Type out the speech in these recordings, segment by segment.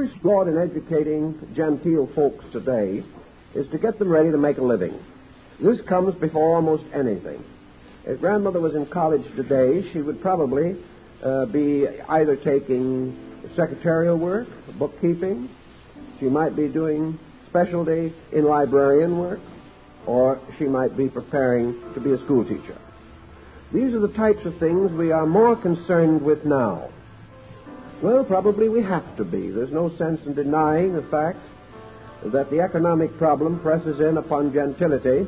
first thought in educating genteel folks today is to get them ready to make a living. This comes before almost anything. If grandmother was in college today, she would probably uh, be either taking secretarial work, bookkeeping, she might be doing specialty in librarian work, or she might be preparing to be a school teacher. These are the types of things we are more concerned with now. Well, probably we have to be. There's no sense in denying the fact that the economic problem presses in upon gentility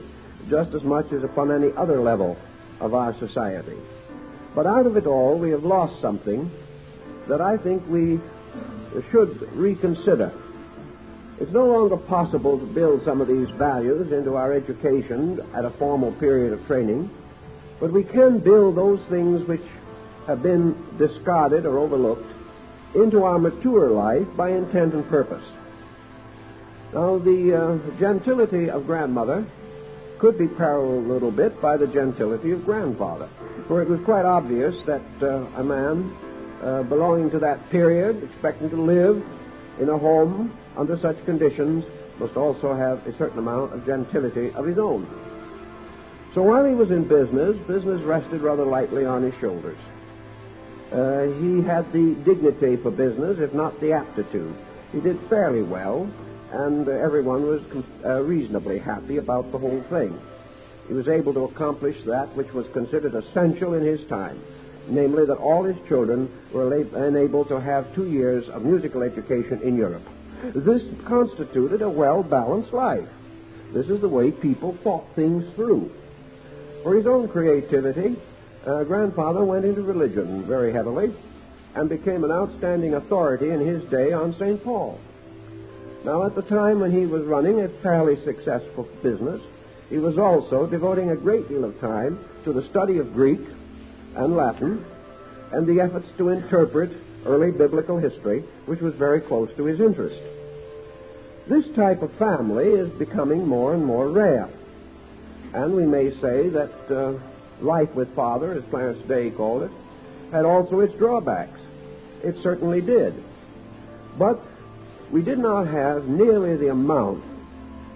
just as much as upon any other level of our society. But out of it all, we have lost something that I think we should reconsider. It's no longer possible to build some of these values into our education at a formal period of training, but we can build those things which have been discarded or overlooked into our mature life by intent and purpose. Now, the uh, gentility of grandmother could be paralleled a little bit by the gentility of grandfather, for it was quite obvious that uh, a man uh, belonging to that period, expecting to live in a home under such conditions, must also have a certain amount of gentility of his own. So while he was in business, business rested rather lightly on his shoulders. Uh, he had the dignity for business, if not the aptitude. He did fairly well, and uh, everyone was uh, reasonably happy about the whole thing. He was able to accomplish that which was considered essential in his time, namely that all his children were enabled to have two years of musical education in Europe. This constituted a well balanced life. This is the way people thought things through. For his own creativity, uh, grandfather went into religion very heavily and became an outstanding authority in his day on St. Paul. Now, at the time when he was running a fairly successful business, he was also devoting a great deal of time to the study of Greek and Latin and the efforts to interpret early biblical history, which was very close to his interest. This type of family is becoming more and more rare. And we may say that uh, life with father, as Clarence Day called it, had also its drawbacks. It certainly did. But we did not have nearly the amount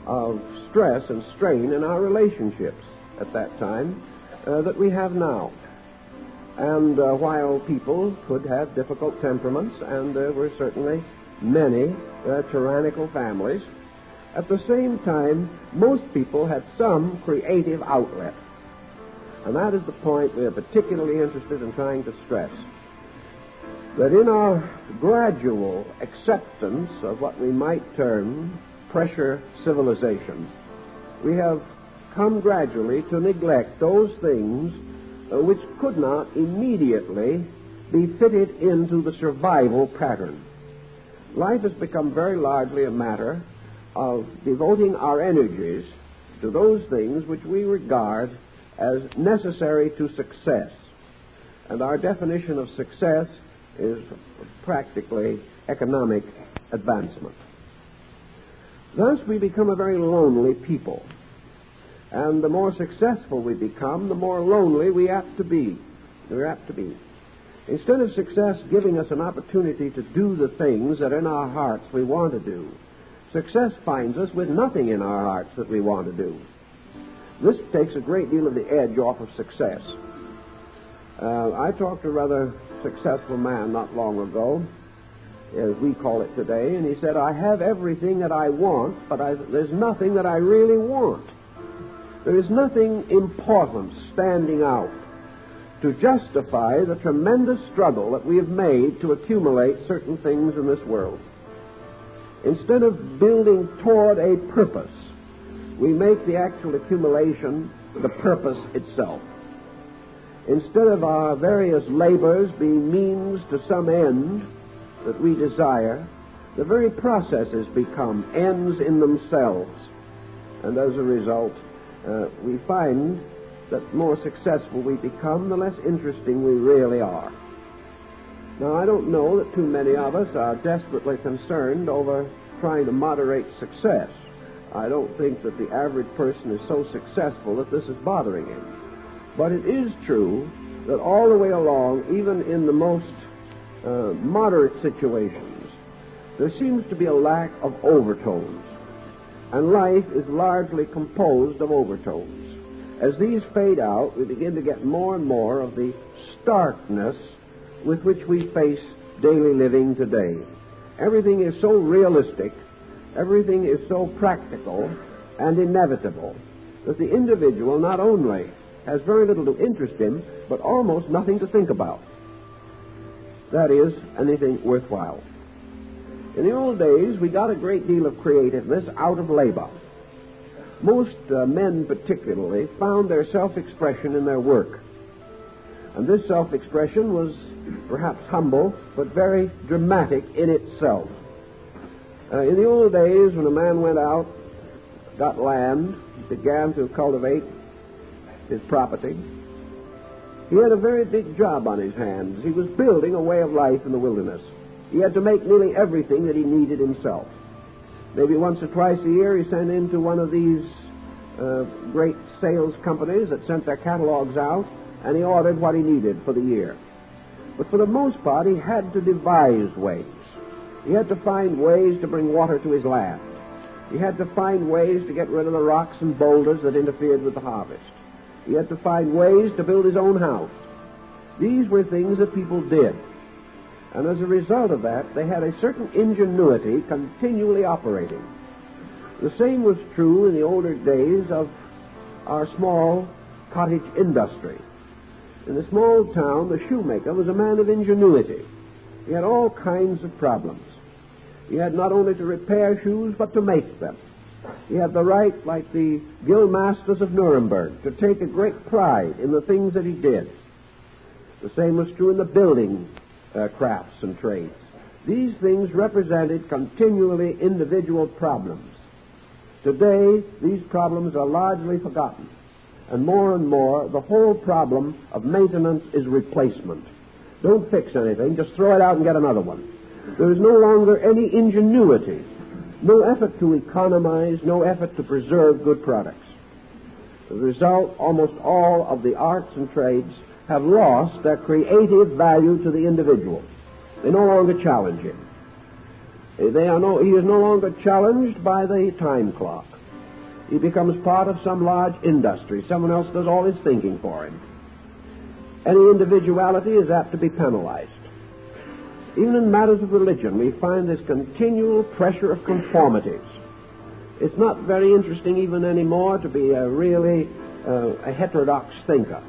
of stress and strain in our relationships at that time uh, that we have now. And uh, while people could have difficult temperaments, and there were certainly many uh, tyrannical families, at the same time, most people had some creative outlet. And that is the point we are particularly interested in trying to stress. That in our gradual acceptance of what we might term pressure civilization, we have come gradually to neglect those things uh, which could not immediately be fitted into the survival pattern. Life has become very largely a matter of devoting our energies to those things which we regard as necessary to success. And our definition of success is practically economic advancement. Thus, we become a very lonely people. And the more successful we become, the more lonely we apt to be. We're apt to be. Instead of success giving us an opportunity to do the things that in our hearts we want to do, success finds us with nothing in our hearts that we want to do. This takes a great deal of the edge off of success. Uh, I talked to a rather successful man not long ago, as we call it today, and he said, I have everything that I want, but I, there's nothing that I really want. There is nothing important standing out to justify the tremendous struggle that we have made to accumulate certain things in this world. Instead of building toward a purpose, we make the actual accumulation the purpose itself. Instead of our various labors being means to some end that we desire, the very processes become ends in themselves. And as a result, uh, we find that the more successful we become, the less interesting we really are. Now, I don't know that too many of us are desperately concerned over trying to moderate success. I don't think that the average person is so successful that this is bothering him. But it is true that all the way along, even in the most uh, moderate situations, there seems to be a lack of overtones, and life is largely composed of overtones. As these fade out, we begin to get more and more of the starkness with which we face daily living today. Everything is so realistic, everything is so practical and inevitable that the individual not only has very little to interest him, but almost nothing to think about. That is, anything worthwhile. In the old days, we got a great deal of creativeness out of labor. Most uh, men, particularly, found their self expression in their work. And this self expression was perhaps humble, but very dramatic in itself. Uh, in the old days, when a man went out, got land, began to cultivate his property, he had a very big job on his hands. He was building a way of life in the wilderness. He had to make nearly everything that he needed himself. Maybe once or twice a year he sent into one of these uh, great sales companies that sent their catalogs out, and he ordered what he needed for the year. But for the most part, he had to devise ways. He had to find ways to bring water to his land. He had to find ways to get rid of the rocks and boulders that interfered with the harvest. He had to find ways to build his own house. These were things that people did. And as a result of that, they had a certain ingenuity continually operating. The same was true in the older days of our small cottage industry. In the small town, the shoemaker was a man of ingenuity. He had all kinds of problems. He had not only to repair shoes, but to make them. He had the right, like the guild masters of Nuremberg, to take a great pride in the things that he did. The same was true in the building uh, crafts and trades. These things represented continually individual problems. Today, these problems are largely forgotten and more and more, the whole problem of maintenance is replacement. Don't fix anything, just throw it out and get another one. There is no longer any ingenuity, no effort to economize, no effort to preserve good products. As a result, almost all of the arts and trades have lost their creative value to the individual. They no longer challenge him. They are no, he is no longer challenged by the time clock. He becomes part of some large industry. Someone else does all his thinking for him. Any individuality is apt to be penalized. Even in matters of religion, we find this continual pressure of conformities. It's not very interesting even anymore to be a really uh, a heterodox thinker.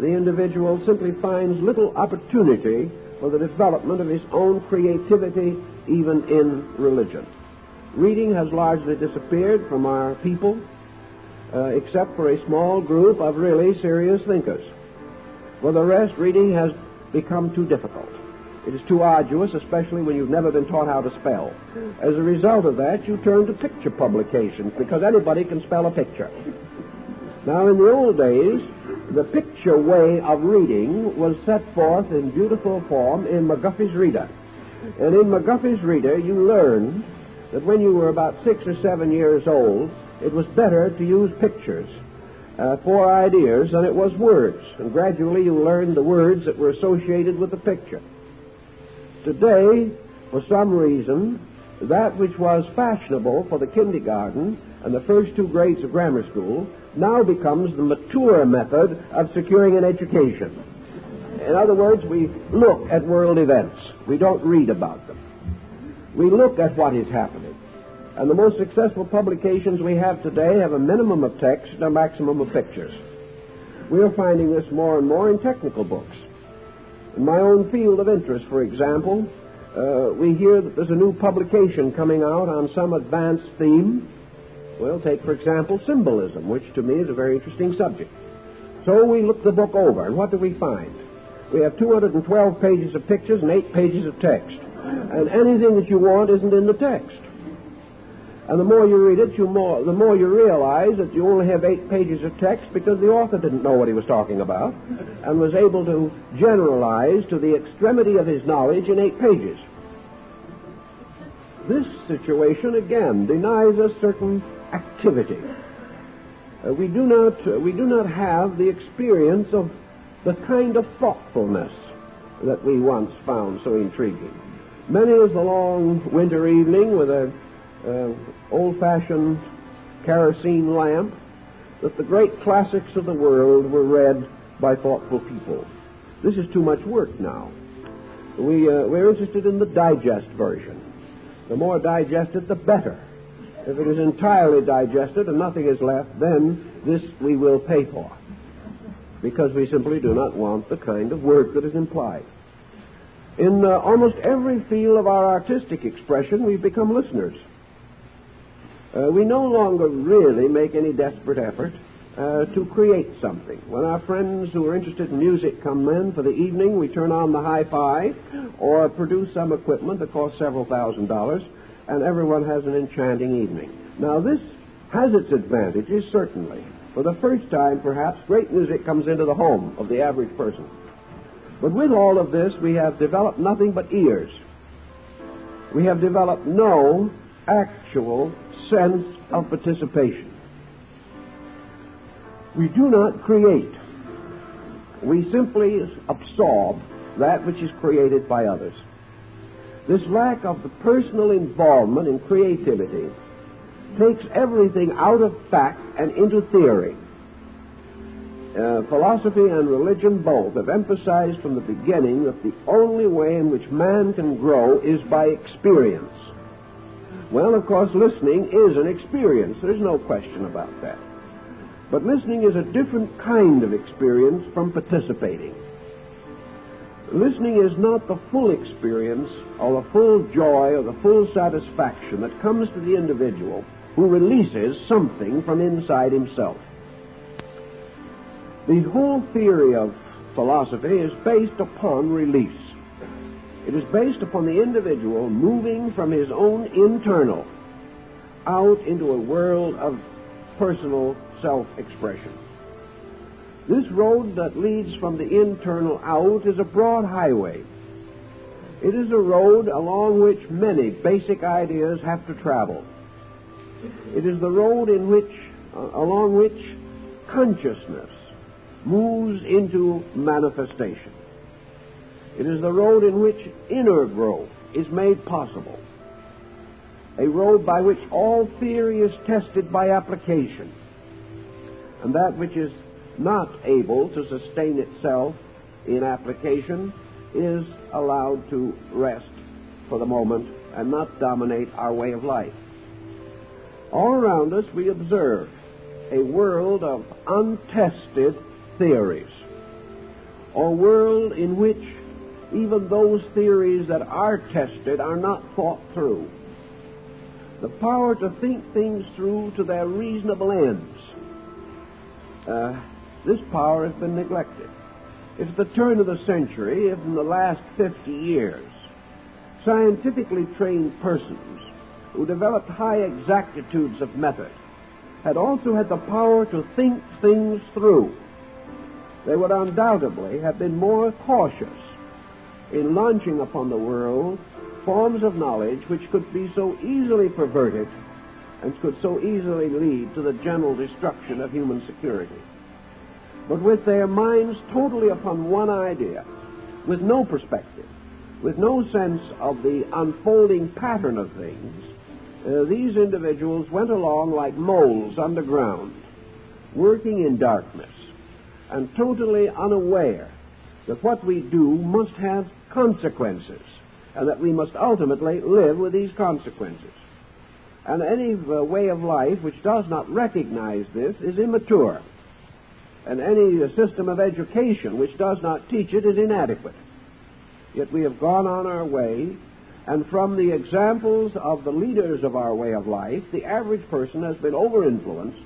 The individual simply finds little opportunity for the development of his own creativity even in religion. Reading has largely disappeared from our people, uh, except for a small group of really serious thinkers. For the rest, reading has become too difficult. It is too arduous, especially when you've never been taught how to spell. As a result of that, you turn to picture publications because anybody can spell a picture. Now, in the old days, the picture way of reading was set forth in beautiful form in McGuffey's Reader. And in McGuffey's Reader, you learned that when you were about six or seven years old, it was better to use pictures uh, for ideas than it was words. And gradually you learned the words that were associated with the picture. Today, for some reason, that which was fashionable for the kindergarten and the first two grades of grammar school now becomes the mature method of securing an education. In other words, we look at world events. We don't read about them we look at what is happening. And the most successful publications we have today have a minimum of text and a maximum of pictures. We are finding this more and more in technical books. In my own field of interest, for example, uh, we hear that there's a new publication coming out on some advanced theme. Well, take, for example, symbolism, which to me is a very interesting subject. So we look the book over, and what do we find? We have 212 pages of pictures and 8 pages of text. And anything that you want isn't in the text. And the more you read it, you more, the more you realize that you only have eight pages of text because the author didn't know what he was talking about and was able to generalize to the extremity of his knowledge in eight pages. This situation, again, denies us certain activity. Uh, we, do not, uh, we do not have the experience of the kind of thoughtfulness that we once found so intriguing. Many is the long winter evening with a uh, old-fashioned kerosene lamp that the great classics of the world were read by thoughtful people. This is too much work now. We, uh, we're interested in the digest version. The more digested, the better. If it is entirely digested and nothing is left, then this we will pay for. Because we simply do not want the kind of work that is implied. In uh, almost every field of our artistic expression, we've become listeners. Uh, we no longer really make any desperate effort uh, to create something. When our friends who are interested in music come in for the evening, we turn on the hi-fi or produce some equipment that costs several thousand dollars, and everyone has an enchanting evening. Now, this has its advantages, certainly. For the first time, perhaps, great music comes into the home of the average person. But with all of this, we have developed nothing but ears. We have developed no actual sense of participation. We do not create. We simply absorb that which is created by others. This lack of the personal involvement in creativity takes everything out of fact and into theory. Uh, philosophy and religion both have emphasized from the beginning that the only way in which man can grow is by experience. Well, of course, listening is an experience. There's no question about that. But listening is a different kind of experience from participating. Listening is not the full experience or the full joy or the full satisfaction that comes to the individual who releases something from inside himself. The whole theory of philosophy is based upon release. It is based upon the individual moving from his own internal out into a world of personal self expression. This road that leads from the internal out is a broad highway. It is a road along which many basic ideas have to travel. It is the road in which, uh, along which consciousness moves into manifestation. It is the road in which inner growth is made possible. A road by which all theory is tested by application and that which is not able to sustain itself in application is allowed to rest for the moment and not dominate our way of life. All around us we observe a world of untested theories, a world in which even those theories that are tested are not thought through. The power to think things through to their reasonable ends uh, this power has been neglected. It's the turn of the century, in the last 50 years, scientifically trained persons who developed high exactitudes of method had also had the power to think things through. They would undoubtedly have been more cautious in launching upon the world forms of knowledge which could be so easily perverted and could so easily lead to the general destruction of human security. But with their minds totally upon one idea, with no perspective, with no sense of the unfolding pattern of things, uh, these individuals went along like moles underground, working in darkness, and totally unaware that what we do must have consequences, and that we must ultimately live with these consequences. And any uh, way of life which does not recognize this is immature. And any uh, system of education which does not teach it is inadequate. Yet we have gone on our way, and from the examples of the leaders of our way of life, the average person has been over-influenced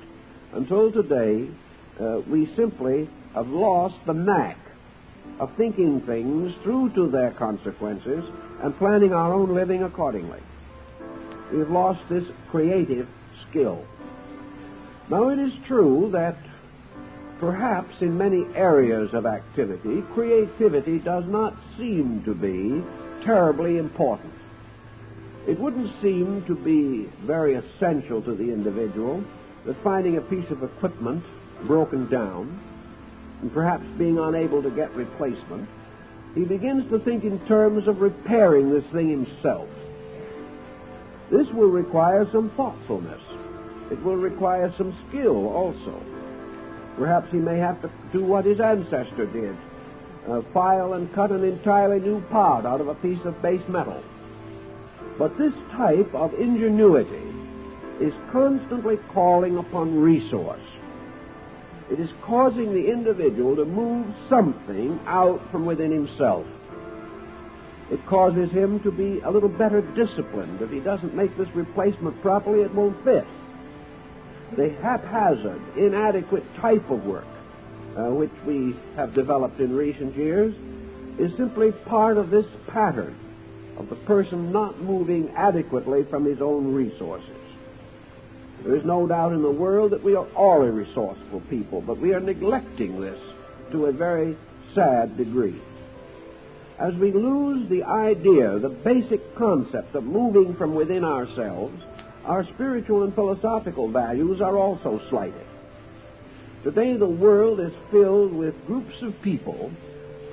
until today uh, we simply have lost the knack of thinking things through to their consequences and planning our own living accordingly. We've lost this creative skill. Now, it is true that perhaps in many areas of activity, creativity does not seem to be terribly important. It wouldn't seem to be very essential to the individual that finding a piece of equipment broken down and perhaps being unable to get replacement he begins to think in terms of repairing this thing himself. This will require some thoughtfulness. It will require some skill also. Perhaps he may have to do what his ancestor did uh, file and cut an entirely new part out of a piece of base metal. But this type of ingenuity is constantly calling upon resource. It is causing the individual to move something out from within himself. It causes him to be a little better disciplined. If he doesn't make this replacement properly, it won't fit. The haphazard, inadequate type of work, uh, which we have developed in recent years, is simply part of this pattern of the person not moving adequately from his own resources. There is no doubt in the world that we are all a resourceful people, but we are neglecting this to a very sad degree. As we lose the idea, the basic concept of moving from within ourselves, our spiritual and philosophical values are also slighted. Today, the world is filled with groups of people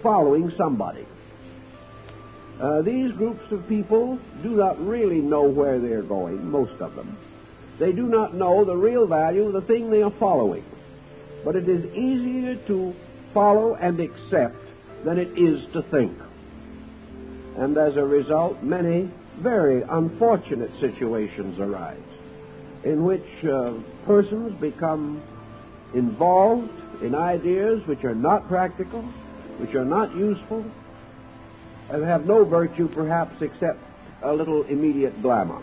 following somebody. Uh, these groups of people do not really know where they're going, most of them. They do not know the real value of the thing they are following. But it is easier to follow and accept than it is to think. And as a result, many very unfortunate situations arise in which uh, persons become involved in ideas which are not practical, which are not useful, and have no virtue perhaps except a little immediate glamour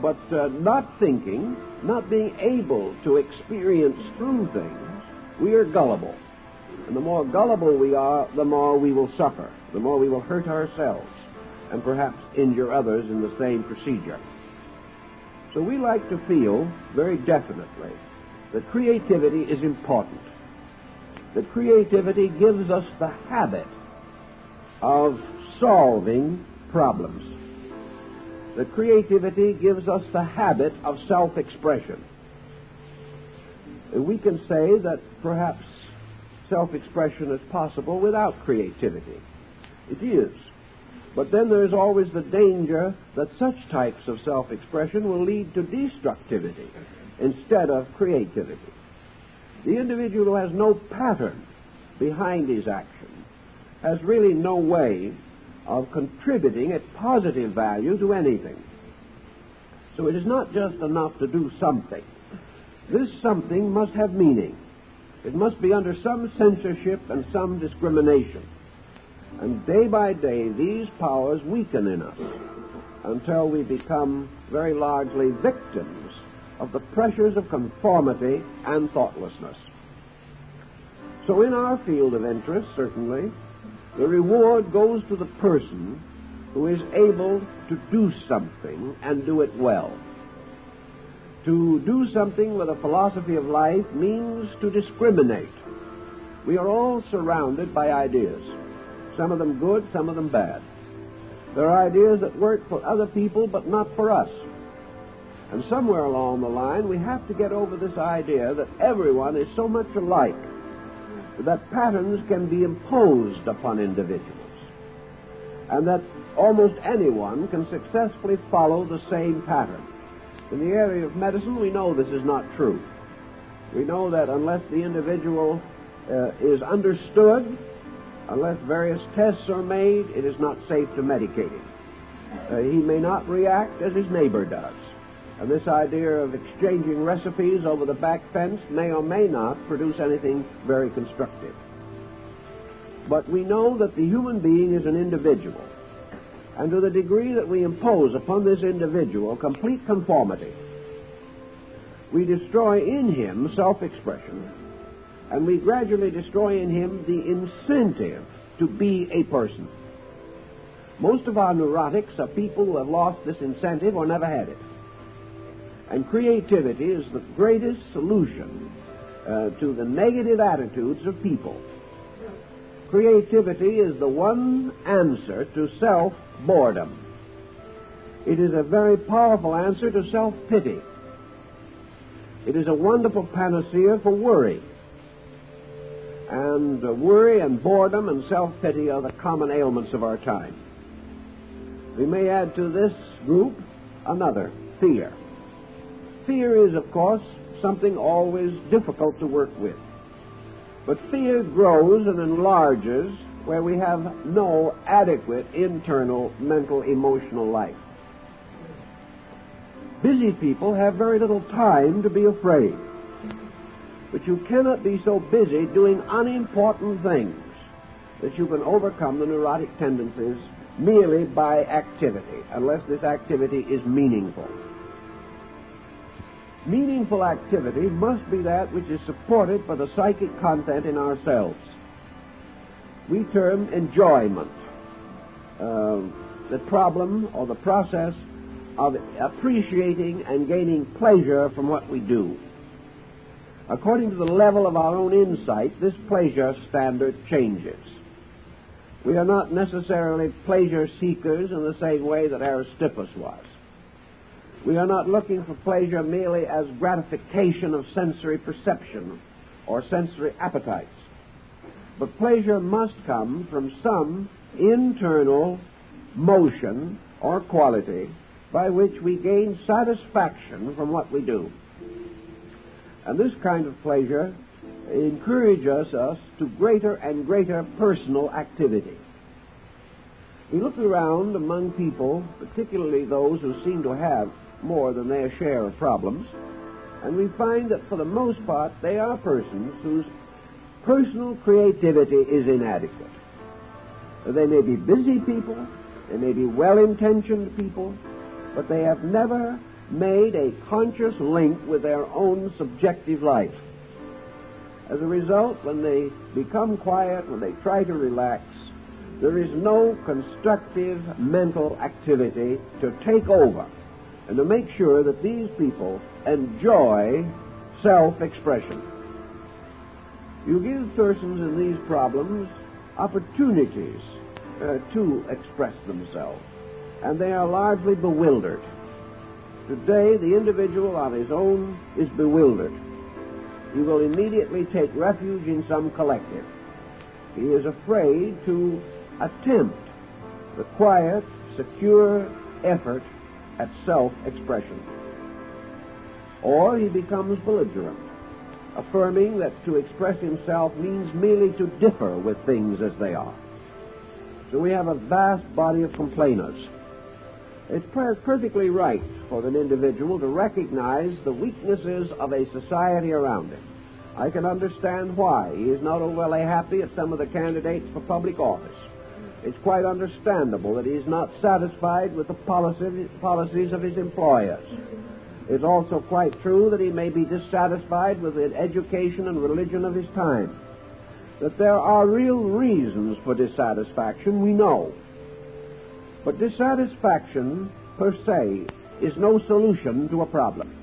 but uh, not thinking, not being able to experience through things, we are gullible. And the more gullible we are, the more we will suffer, the more we will hurt ourselves, and perhaps injure others in the same procedure. So we like to feel very definitely that creativity is important. That creativity gives us the habit of solving problems that creativity gives us the habit of self expression. We can say that perhaps self expression is possible without creativity. It is. But then there's always the danger that such types of self expression will lead to destructivity instead of creativity. The individual who has no pattern behind his action has really no way of contributing a positive value to anything. So it is not just enough to do something. This something must have meaning. It must be under some censorship and some discrimination. And day by day, these powers weaken in us until we become very largely victims of the pressures of conformity and thoughtlessness. So, in our field of interest, certainly, the reward goes to the person who is able to do something and do it well. To do something with a philosophy of life means to discriminate. We are all surrounded by ideas, some of them good, some of them bad. There are ideas that work for other people but not for us. And somewhere along the line, we have to get over this idea that everyone is so much alike that patterns can be imposed upon individuals, and that almost anyone can successfully follow the same pattern. In the area of medicine, we know this is not true. We know that unless the individual uh, is understood, unless various tests are made, it is not safe to medicate him. Uh, he may not react as his neighbor does. And this idea of exchanging recipes over the back fence may or may not produce anything very constructive. But we know that the human being is an individual. And to the degree that we impose upon this individual complete conformity, we destroy in him self expression, and we gradually destroy in him the incentive to be a person. Most of our neurotics are people who have lost this incentive or never had it. And creativity is the greatest solution uh, to the negative attitudes of people. Creativity is the one answer to self boredom. It is a very powerful answer to self pity. It is a wonderful panacea for worry. and uh, worry and boredom and self pity are the common ailments of our time. We may add to this group another fear. Fear is, of course, something always difficult to work with. But fear grows and enlarges where we have no adequate internal mental emotional life. Busy people have very little time to be afraid. But you cannot be so busy doing unimportant things that you can overcome the neurotic tendencies merely by activity, unless this activity is meaningful. Meaningful activity must be that which is supported by the psychic content in ourselves. We term enjoyment uh, the problem or the process of appreciating and gaining pleasure from what we do. According to the level of our own insight, this pleasure standard changes. We are not necessarily pleasure seekers in the same way that Aristippus was. We are not looking for pleasure merely as gratification of sensory perception or sensory appetites. But pleasure must come from some internal motion or quality by which we gain satisfaction from what we do. And this kind of pleasure encourages us to greater and greater personal activity. We look around among people, particularly those who seem to have more than their share of problems, and we find that for the most part they are persons whose personal creativity is inadequate. They may be busy people, they may be well intentioned people, but they have never made a conscious link with their own subjective life. As a result, when they become quiet, when they try to relax, there is no constructive mental activity to take over and to make sure that these people enjoy self expression. You give persons in these problems opportunities uh, to express themselves, and they are largely bewildered. Today, the individual on his own is bewildered. He will immediately take refuge in some collective. He is afraid to attempt the quiet, secure effort at self expression. Or he becomes belligerent, affirming that to express himself means merely to differ with things as they are. So we have a vast body of complainers it's perfectly right for an individual to recognize the weaknesses of a society around him. I can understand why he is not overly happy at some of the candidates for public office. It's quite understandable that he's not satisfied with the policy, policies of his employers. It's also quite true that he may be dissatisfied with the education and religion of his time. That there are real reasons for dissatisfaction, we know. But dissatisfaction per se is no solution to a problem.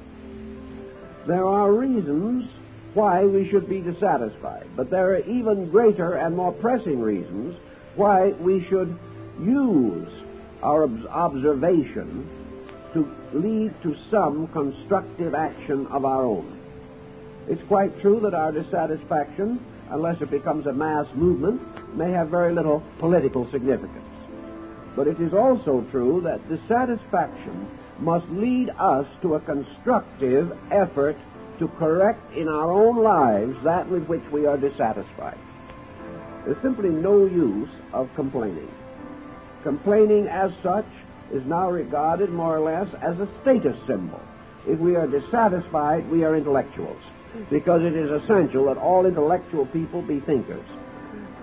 There are reasons why we should be dissatisfied, but there are even greater and more pressing reasons why we should use our observation to lead to some constructive action of our own. It's quite true that our dissatisfaction, unless it becomes a mass movement, may have very little political significance. But it is also true that dissatisfaction must lead us to a constructive effort to correct in our own lives that with which we are dissatisfied. There's simply no use of complaining. Complaining as such is now regarded more or less as a status symbol. If we are dissatisfied, we are intellectuals, because it is essential that all intellectual people be thinkers.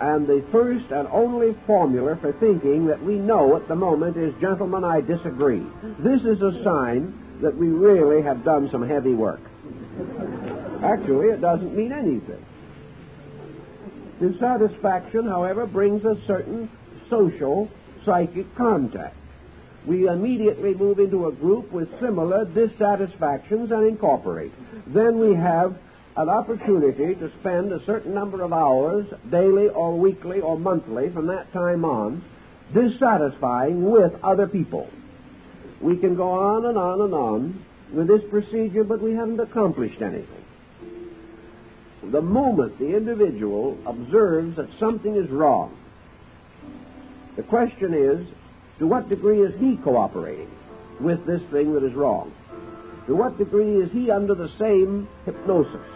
And the first and only formula for thinking that we know at the moment is, gentlemen, I disagree. This is a sign that we really have done some heavy work. Actually, it doesn't mean anything. Dissatisfaction, however, brings a certain social psychic contact. We immediately move into a group with similar dissatisfactions and incorporate. Then we have an opportunity to spend a certain number of hours, daily or weekly or monthly, from that time on, dissatisfying with other people. We can go on and on and on with this procedure, but we haven't accomplished anything. The moment the individual observes that something is wrong. The question is, to what degree is he cooperating with this thing that is wrong? To what degree is he under the same hypnosis?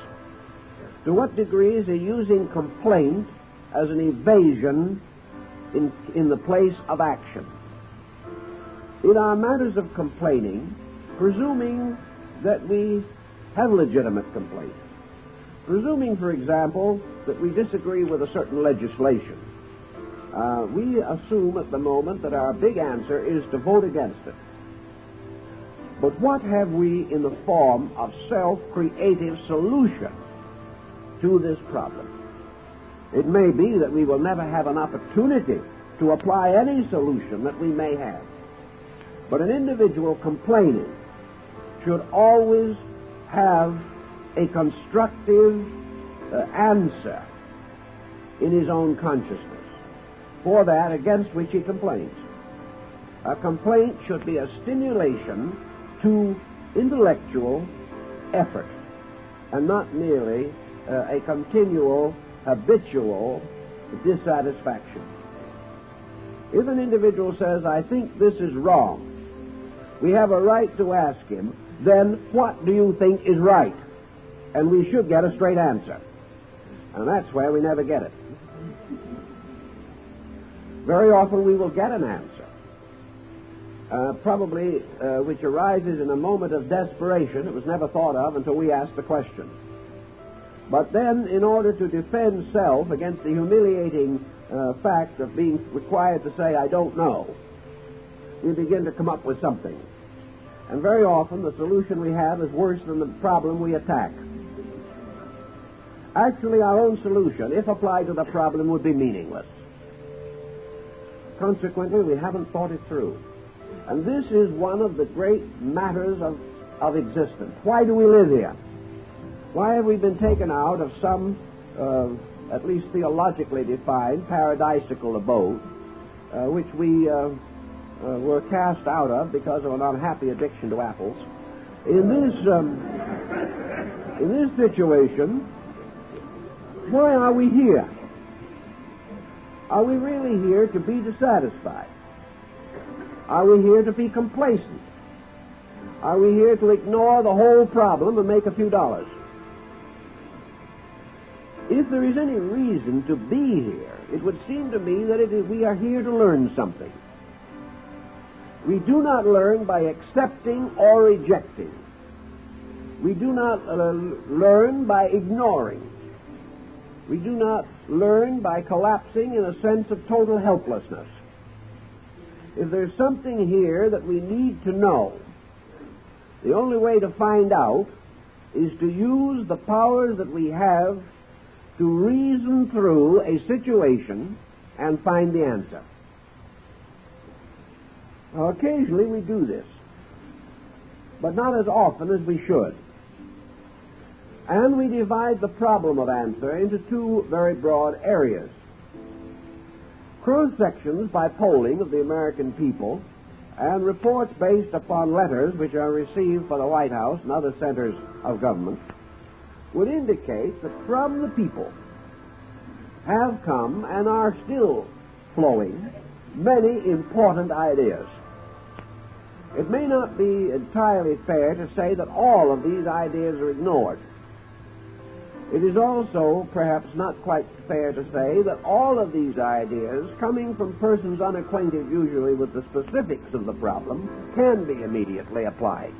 To what degree is he using complaint as an evasion in, in the place of action? In our matters of complaining, presuming that we have legitimate complaint, presuming, for example, that we disagree with a certain legislation, uh, we assume at the moment that our big answer is to vote against it. But what have we in the form of self-creative solution to this problem? It may be that we will never have an opportunity to apply any solution that we may have. But an individual complaining should always have a constructive uh, answer in his own consciousness for that against which he complains. A complaint should be a stimulation to intellectual effort and not merely uh, a continual, habitual dissatisfaction. If an individual says, I think this is wrong, we have a right to ask him, then what do you think is right? And we should get a straight answer. And that's where we never get it. Very often we will get an answer uh, probably uh, which arises in a moment of desperation. It was never thought of until we asked the question. But then, in order to defend self against the humiliating uh, fact of being required to say, I don't know, we begin to come up with something. And very often, the solution we have is worse than the problem we attack. Actually, our own solution, if applied to the problem, would be meaningless. Consequently, we haven't thought it through. And this is one of the great matters of, of existence. Why do we live here? Why have we been taken out of some, uh, at least theologically defined, paradisical abode, uh, which we uh, uh were cast out of because of an unhappy addiction to apples? In this, um, in this situation, why are we here? Are we really here to be dissatisfied? Are we here to be complacent? Are we here to ignore the whole problem and make a few dollars? If there is any reason to be here, it would seem to me that we are here to learn something. We do not learn by accepting or rejecting. We do not uh, learn by ignoring. We do not learn by collapsing in a sense of total helplessness if there's something here that we need to know, the only way to find out is to use the powers that we have to reason through a situation and find the answer. Now, occasionally we do this, but not as often as we should. And we divide the problem of answer into two very broad areas cross sections by polling of the American people and reports based upon letters which are received by the White House and other centers of government would indicate that from the people have come and are still flowing many important ideas. It may not be entirely fair to say that all of these ideas are ignored. It is also perhaps not quite fair to say that all of these ideas, coming from persons unacquainted usually with the specifics of the problem, can be immediately applied.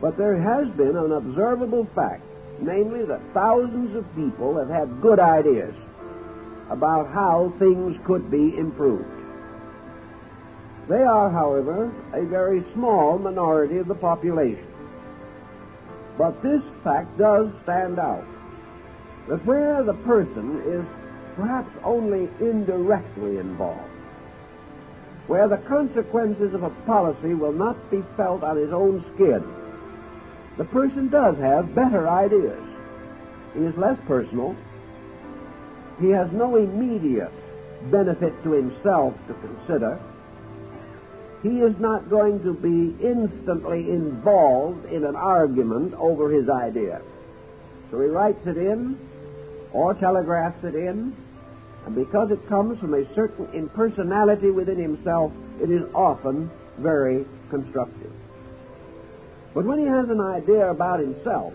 But there has been an observable fact, namely that thousands of people have had good ideas about how things could be improved. They are, however, a very small minority of the population. But this fact does stand out that where the person is perhaps only indirectly involved, where the consequences of a policy will not be felt on his own skin, the person does have better ideas. He is less personal. He has no immediate benefit to himself to consider. He is not going to be instantly involved in an argument over his idea. So he writes it in or telegraphs it in, and because it comes from a certain impersonality within himself, it is often very constructive. But when he has an idea about himself,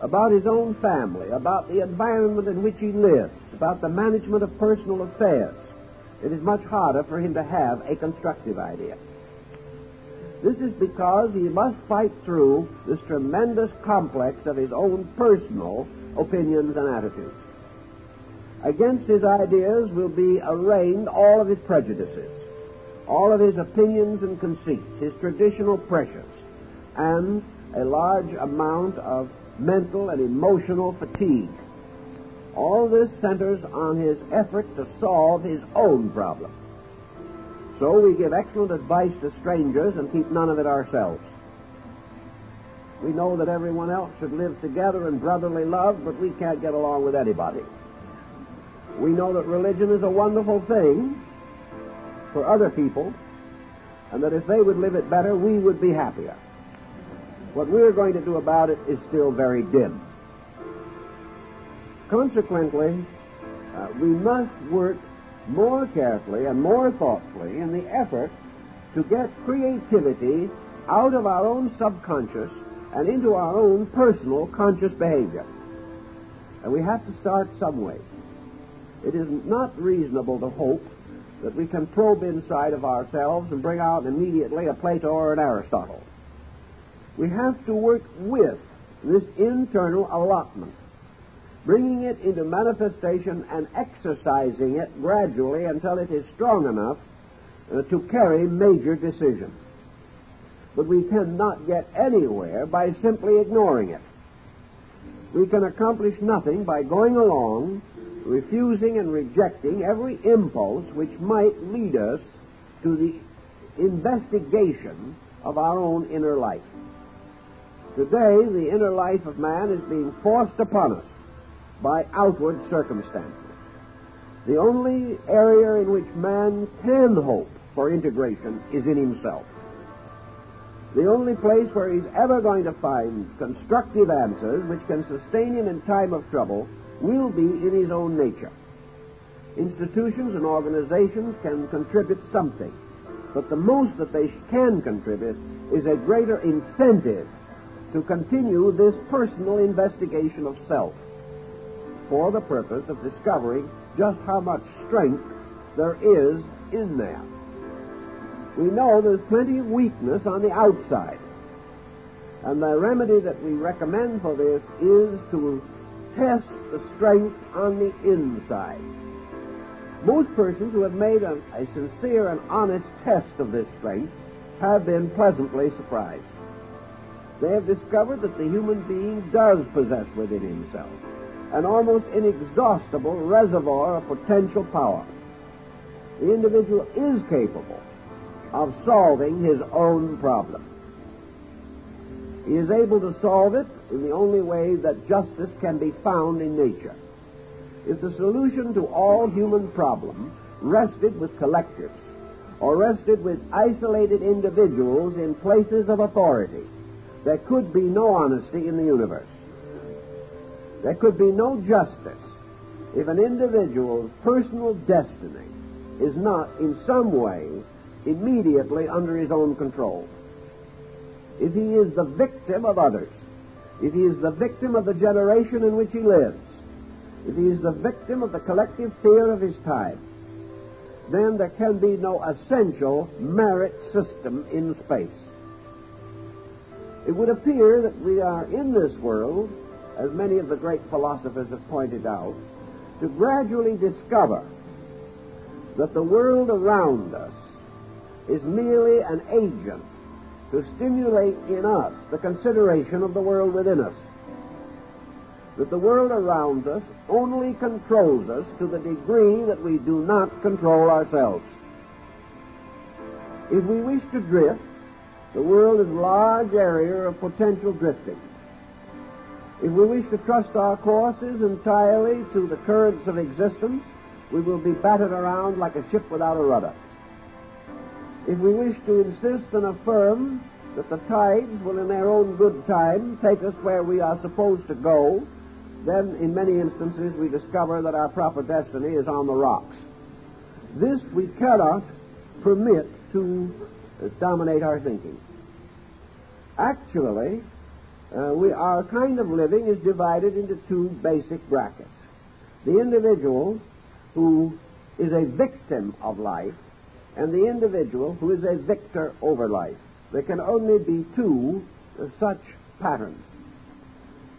about his own family, about the environment in which he lives, about the management of personal affairs, it is much harder for him to have a constructive idea. This is because he must fight through this tremendous complex of his own personal opinions and attitudes. Against his ideas will be arraigned all of his prejudices, all of his opinions and conceits, his traditional pressures, and a large amount of mental and emotional fatigue. All this centers on his effort to solve his own problem. So we give excellent advice to strangers and keep none of it ourselves. We know that everyone else should live together in brotherly love, but we can't get along with anybody. We know that religion is a wonderful thing for other people, and that if they would live it better, we would be happier. What we're going to do about it is still very dim. Consequently, uh, we must work more carefully and more thoughtfully in the effort to get creativity out of our own subconscious and into our own personal conscious behavior. And we have to start some way. It is not reasonable to hope that we can probe inside of ourselves and bring out immediately a Plato or an Aristotle. We have to work with this internal allotment bringing it into manifestation and exercising it gradually until it is strong enough uh, to carry major decisions. But we cannot get anywhere by simply ignoring it. We can accomplish nothing by going along, refusing and rejecting every impulse which might lead us to the investigation of our own inner life. Today, the inner life of man is being forced upon us by outward circumstances. The only area in which man can hope for integration is in himself. The only place where he's ever going to find constructive answers which can sustain him in time of trouble will be in his own nature. Institutions and organizations can contribute something, but the most that they can contribute is a greater incentive to continue this personal investigation of self for the purpose of discovering just how much strength there is in them. We know there's plenty of weakness on the outside. And the remedy that we recommend for this is to test the strength on the inside. Most persons who have made a, a sincere and honest test of this strength have been pleasantly surprised. They have discovered that the human being does possess within himself an almost inexhaustible reservoir of potential power. The individual is capable of solving his own problem. He is able to solve it in the only way that justice can be found in nature. If the solution to all human problems rested with collectives or rested with isolated individuals in places of authority, there could be no honesty in the universe. There could be no justice if an individual's personal destiny is not in some way immediately under his own control. If he is the victim of others, if he is the victim of the generation in which he lives, if he is the victim of the collective fear of his time, then there can be no essential merit system in space. It would appear that we are in this world as many of the great philosophers have pointed out, to gradually discover that the world around us is merely an agent to stimulate in us the consideration of the world within us. That the world around us only controls us to the degree that we do not control ourselves. If we wish to drift, the world is a large area of potential drifting. If we wish to trust our courses entirely to the currents of existence, we will be battered around like a ship without a rudder. If we wish to insist and affirm that the tides will, in their own good time, take us where we are supposed to go, then in many instances we discover that our proper destiny is on the rocks. This we cannot permit to dominate our thinking. Actually, uh, we, our kind of living is divided into two basic brackets. The individual who is a victim of life and the individual who is a victor over life. There can only be two such patterns.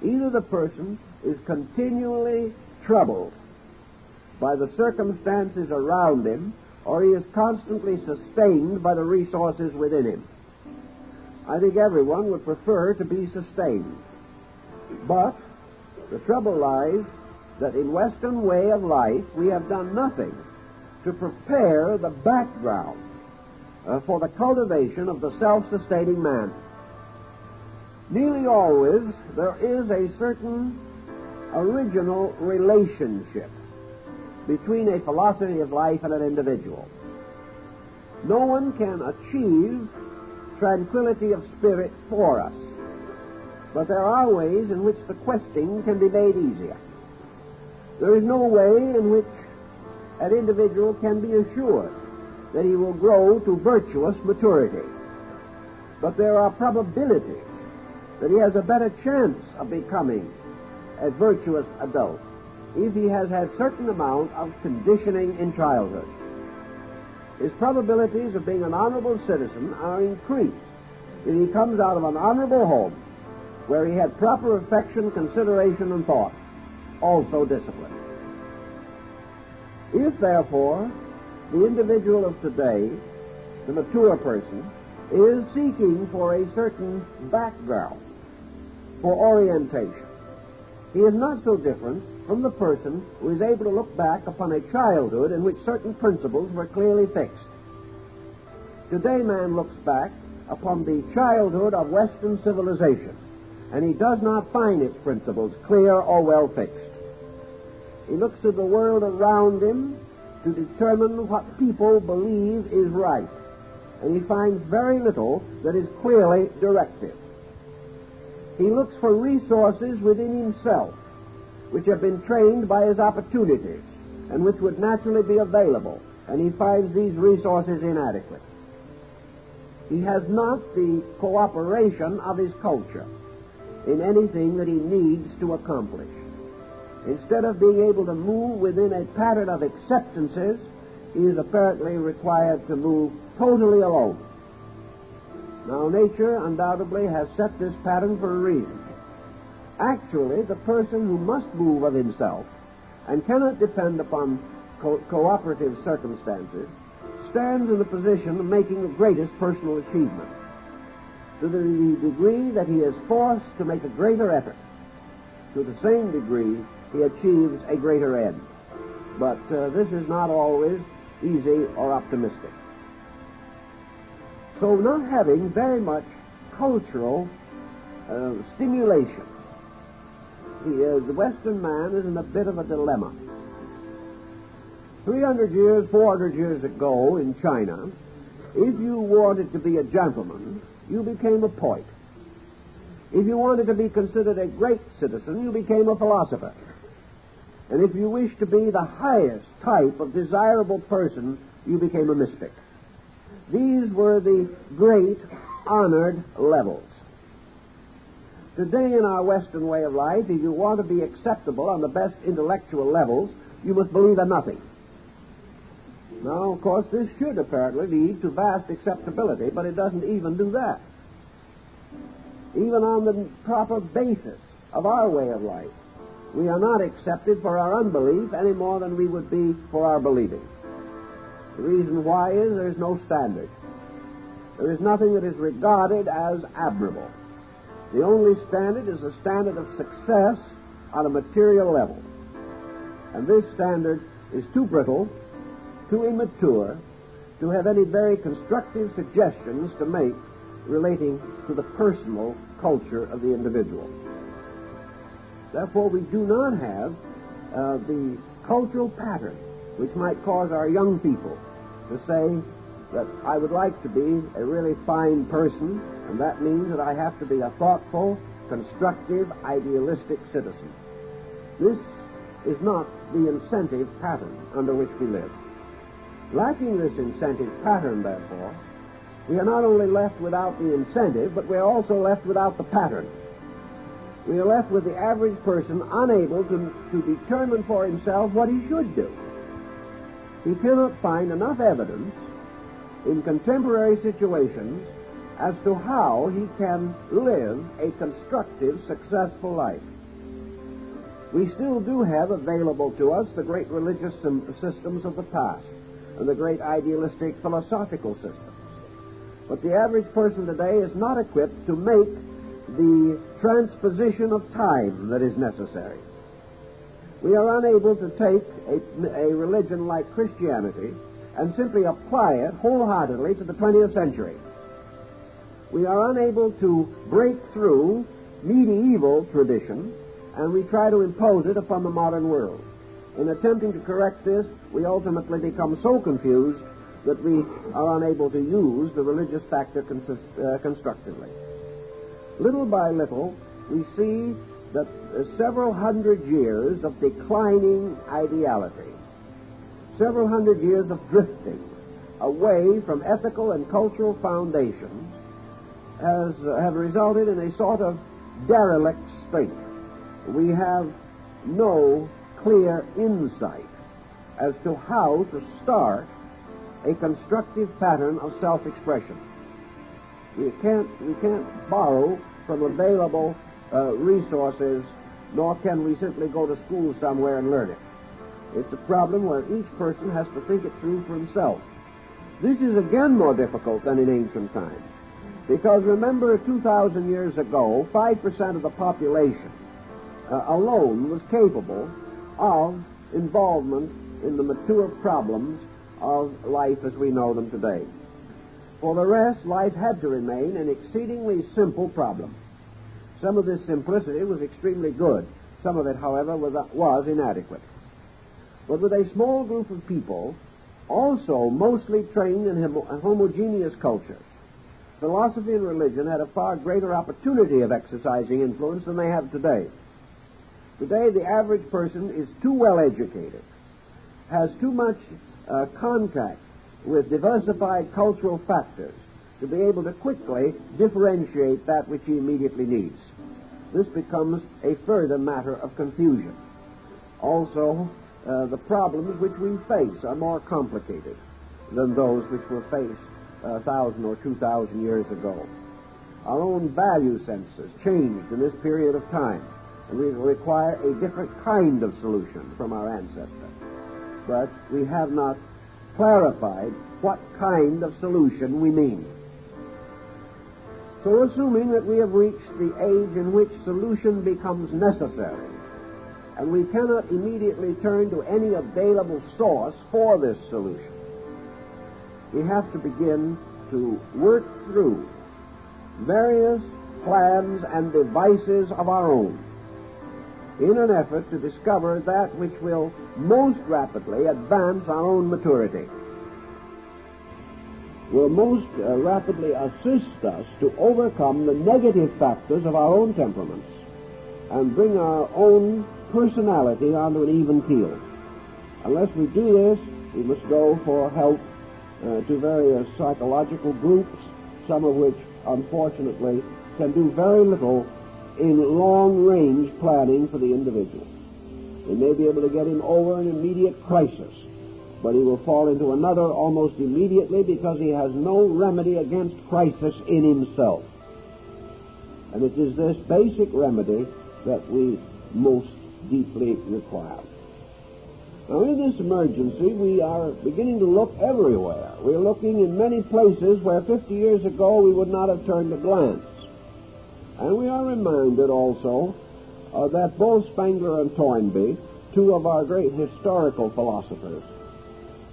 Either the person is continually troubled by the circumstances around him, or he is constantly sustained by the resources within him. I think everyone would prefer to be sustained. But the trouble lies that in Western way of life we have done nothing to prepare the background uh, for the cultivation of the self-sustaining man. Nearly always there is a certain original relationship between a philosophy of life and an individual. No one can achieve tranquility of spirit for us, but there are ways in which the questing can be made easier. There is no way in which an individual can be assured that he will grow to virtuous maturity. But there are probabilities that he has a better chance of becoming a virtuous adult if he has had certain amount of conditioning in childhood. His probabilities of being an honorable citizen are increased if he comes out of an honorable home where he had proper affection, consideration, and thought, also discipline. If, therefore, the individual of today, the mature person, is seeking for a certain background, for orientation, he is not so different from the person who is able to look back upon a childhood in which certain principles were clearly fixed. Today, man looks back upon the childhood of Western civilization, and he does not find its principles clear or well fixed. He looks to the world around him to determine what people believe is right, and he finds very little that is clearly directive. He looks for resources within himself which have been trained by his opportunities and which would naturally be available, and he finds these resources inadequate. He has not the cooperation of his culture in anything that he needs to accomplish. Instead of being able to move within a pattern of acceptances, he is apparently required to move totally alone. Now, nature undoubtedly has set this pattern for a reason. Actually, the person who must move of himself and cannot depend upon co- cooperative circumstances stands in the position of making the greatest personal achievement. To the degree that he is forced to make a greater effort, to the same degree he achieves a greater end. But uh, this is not always easy or optimistic. So, not having very much cultural uh, stimulation uh, the Western man is in a bit of a dilemma. 300 years, 400 years ago in China, if you wanted to be a gentleman, you became a poet. If you wanted to be considered a great citizen, you became a philosopher. And if you wish to be the highest type of desirable person, you became a mystic. These were the great honored levels. Today, in our Western way of life, if you want to be acceptable on the best intellectual levels, you must believe in nothing. Now, of course, this should apparently lead to vast acceptability, but it doesn't even do that. Even on the proper basis of our way of life, we are not accepted for our unbelief any more than we would be for our believing. The reason why is there's no standard. There is nothing that is regarded as admirable. The only standard is a standard of success on a material level. And this standard is too brittle, too immature, to have any very constructive suggestions to make relating to the personal culture of the individual. Therefore, we do not have uh, the cultural pattern which might cause our young people to say, that I would like to be a really fine person, and that means that I have to be a thoughtful, constructive, idealistic citizen. This is not the incentive pattern under which we live. Lacking this incentive pattern, therefore, we are not only left without the incentive, but we are also left without the pattern. We are left with the average person unable to, to determine for himself what he should do. He cannot find enough evidence in contemporary situations as to how he can live a constructive, successful life. We still do have available to us the great religious systems of the past and the great idealistic philosophical systems. But the average person today is not equipped to make the transposition of time that is necessary. We are unable to take a, a religion like Christianity and simply apply it wholeheartedly to the 20th century. We are unable to break through medieval tradition and we try to impose it upon the modern world. In attempting to correct this, we ultimately become so confused that we are unable to use the religious factor consist, uh, constructively. Little by little, we see that uh, several hundred years of declining ideality, several hundred years of drifting away from ethical and cultural foundations has, uh, have resulted in a sort of derelict state. We have no clear insight as to how to start a constructive pattern of self-expression. We can't, we can't borrow from available uh, resources, nor can we simply go to school somewhere and learn it. It's a problem where each person has to think it through for himself. This is again more difficult than in ancient times. Because remember, 2,000 years ago, 5% of the population uh, alone was capable of involvement in the mature problems of life as we know them today. For the rest, life had to remain an exceedingly simple problem. Some of this simplicity was extremely good. Some of it, however, was, was inadequate. But with a small group of people, also mostly trained in homo- homogeneous cultures, philosophy and religion had a far greater opportunity of exercising influence than they have today. Today, the average person is too well educated, has too much uh, contact with diversified cultural factors to be able to quickly differentiate that which he immediately needs. This becomes a further matter of confusion. Also, uh, the problems which we face are more complicated than those which were faced a thousand or two thousand years ago. Our own value senses changed in this period of time, and we require a different kind of solution from our ancestors. But we have not clarified what kind of solution we mean. So, assuming that we have reached the age in which solution becomes necessary, and we cannot immediately turn to any available source for this solution, we have to begin to work through various plans and devices of our own in an effort to discover that which will most rapidly advance our own maturity will most uh, rapidly assist us to overcome the negative factors of our own temperaments and bring our own personality onto an even keel. Unless we do this, we must go for help uh, to various psychological groups, some of which, unfortunately, can do very little in long range planning for the individual. They may be able to get him over an immediate crisis, but he will fall into another almost immediately because he has no remedy against crisis in himself. And it is this basic remedy that we most deeply require. Now, in this emergency, we are beginning to look everywhere. We're looking in many places where 50 years ago we would not have turned a glance. And we are reminded also uh, that both Spengler and Toynbee, two of our great historical philosophers,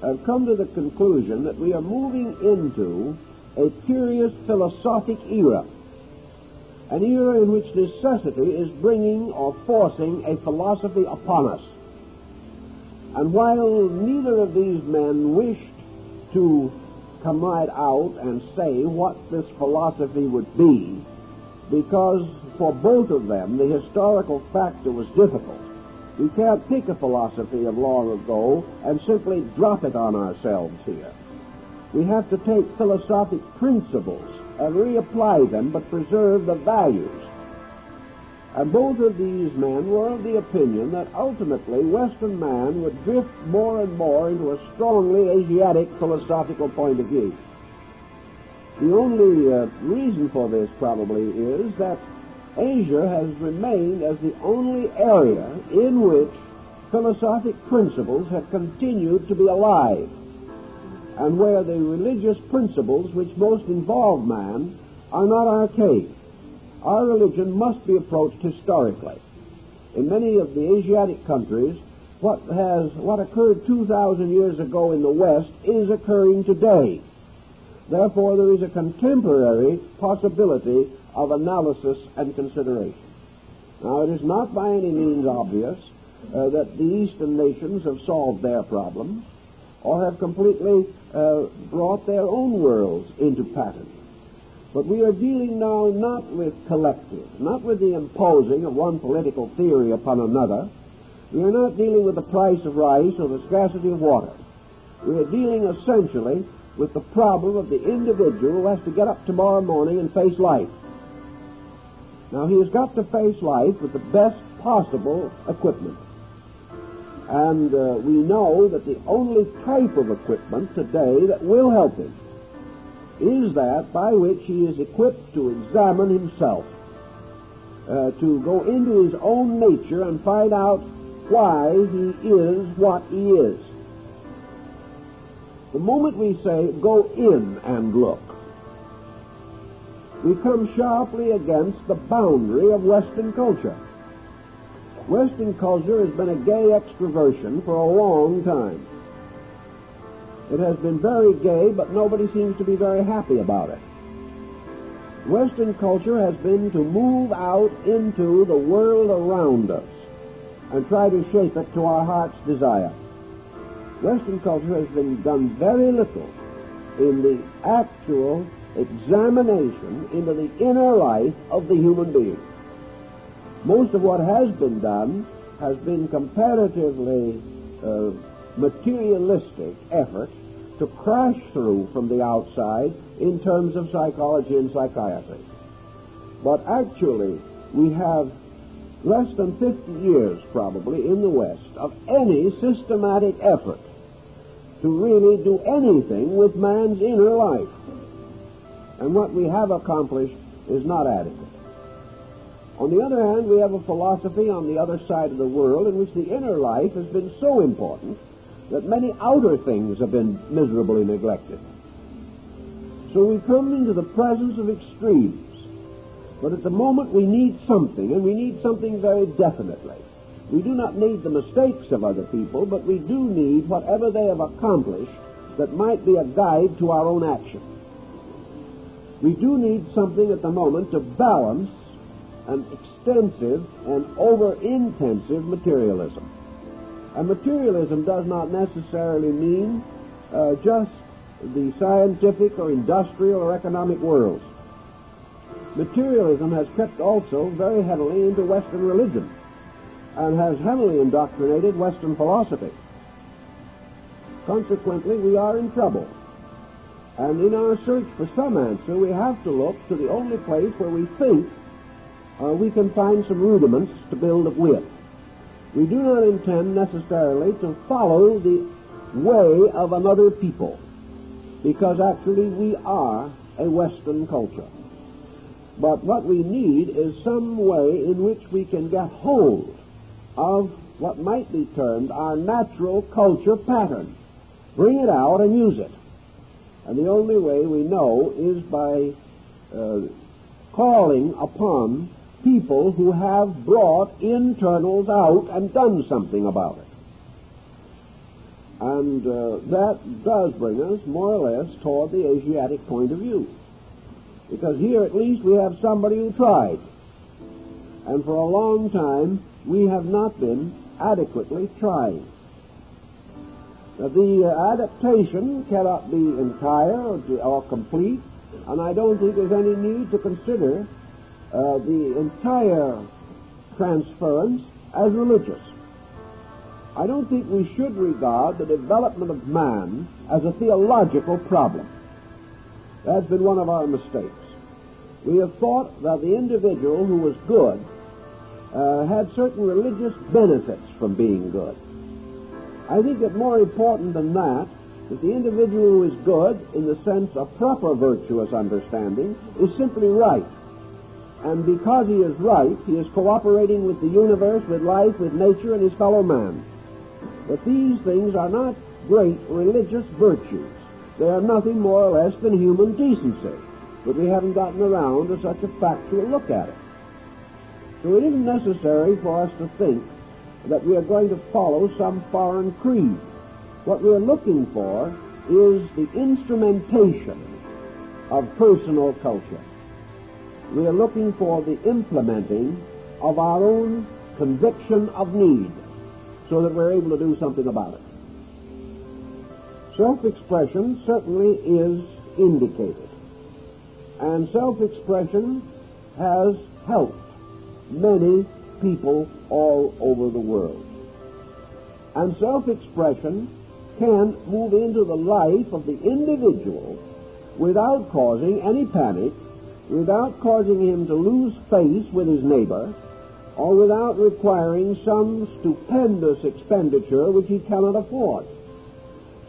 have come to the conclusion that we are moving into a curious philosophic era, an era in which necessity is bringing or forcing a philosophy upon us. And while neither of these men wished to come right out and say what this philosophy would be because for both of them the historical factor was difficult. We can't pick a philosophy of long ago and simply drop it on ourselves here. We have to take philosophic principles and reapply them but preserve the values. And both of these men were of the opinion that ultimately Western man would drift more and more into a strongly Asiatic philosophical point of view. The only uh, reason for this probably is that Asia has remained as the only area in which philosophic principles have continued to be alive, and where the religious principles which most involve man are not archaic. Our religion must be approached historically. In many of the Asiatic countries, what has what occurred 2,000 years ago in the West is occurring today. Therefore, there is a contemporary possibility of analysis and consideration. Now, it is not by any means obvious uh, that the Eastern nations have solved their problems or have completely uh, brought their own worlds into pattern. But we are dealing now not with collective, not with the imposing of one political theory upon another. We are not dealing with the price of rice or the scarcity of water. We are dealing essentially with the problem of the individual who has to get up tomorrow morning and face life. Now, he has got to face life with the best possible equipment. And uh, we know that the only type of equipment today that will help him is that by which he is equipped to examine himself, uh, to go into his own nature and find out why he is what he is. The moment we say, go in and look, we come sharply against the boundary of Western culture. Western culture has been a gay extroversion for a long time. It has been very gay, but nobody seems to be very happy about it. Western culture has been to move out into the world around us and try to shape it to our heart's desire. Western culture has been done very little in the actual examination into the inner life of the human being. Most of what has been done has been comparatively uh, materialistic effort to crash through from the outside in terms of psychology and psychiatry. But actually, we have less than 50 years probably in the West of any systematic effort to really do anything with man's inner life and what we have accomplished is not adequate. On the other hand, we have a philosophy on the other side of the world in which the inner life has been so important that many outer things have been miserably neglected. So we come into the presence of extremes. But at the moment we need something, and we need something very definitely. We do not need the mistakes of other people, but we do need whatever they have accomplished that might be a guide to our own action. We do need something at the moment to balance an extensive and over-intensive materialism. And materialism does not necessarily mean uh, just the scientific or industrial or economic worlds. Materialism has crept also very heavily into Western religion and has heavily indoctrinated Western philosophy. Consequently, we are in trouble. And in our search for some answer, we have to look to the only place where we think uh, we can find some rudiments to build up with. We do not intend necessarily to follow the way of another people, because actually we are a Western culture. But what we need is some way in which we can get hold of what might be termed our natural culture pattern. Bring it out and use it. And the only way we know is by uh, calling upon people who have brought internals out and done something about it. And uh, that does bring us more or less toward the Asiatic point of view. Because here at least we have somebody who tried. And for a long time we have not been adequately trying. The uh, adaptation cannot be entire or, complete, and I don't think there's any need to consider uh, the entire transference as religious. I don't think we should regard the development of man as a theological problem. That's been one of our mistakes. We have thought that the individual who was good uh, had certain religious benefits from being good. I think that more important than that, that the individual who is good, in the sense of proper virtuous understanding, is simply right. And because he is right, he is cooperating with the universe, with life, with nature, and his fellow man. But these things are not great religious virtues. They are nothing more or less than human decency. But we haven't gotten around to such a factual look at it. So it isn't necessary for us to think that we are going to follow some foreign creed. What we are looking for is the instrumentation of personal culture. We are looking for the implementing of our own conviction of need so that we're able to do something about it. Self-expression certainly is indicated. And self-expression has helped many people all over the world. And self-expression can move into the life of the individual without causing any panic, without causing him to lose face with his neighbor, or without requiring some stupendous expenditure which he cannot afford.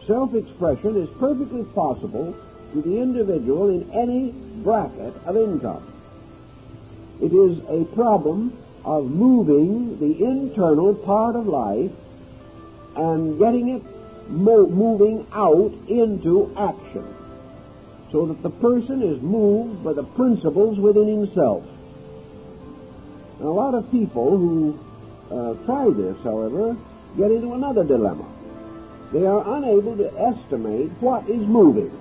Self-expression is perfectly possible to the individual in any bracket of income. It is a problem of moving the internal part of life and getting it mo- moving out into action so that the person is moved by the principles within himself. And a lot of people who uh, try this, however, get into another dilemma. They are unable to estimate what is moving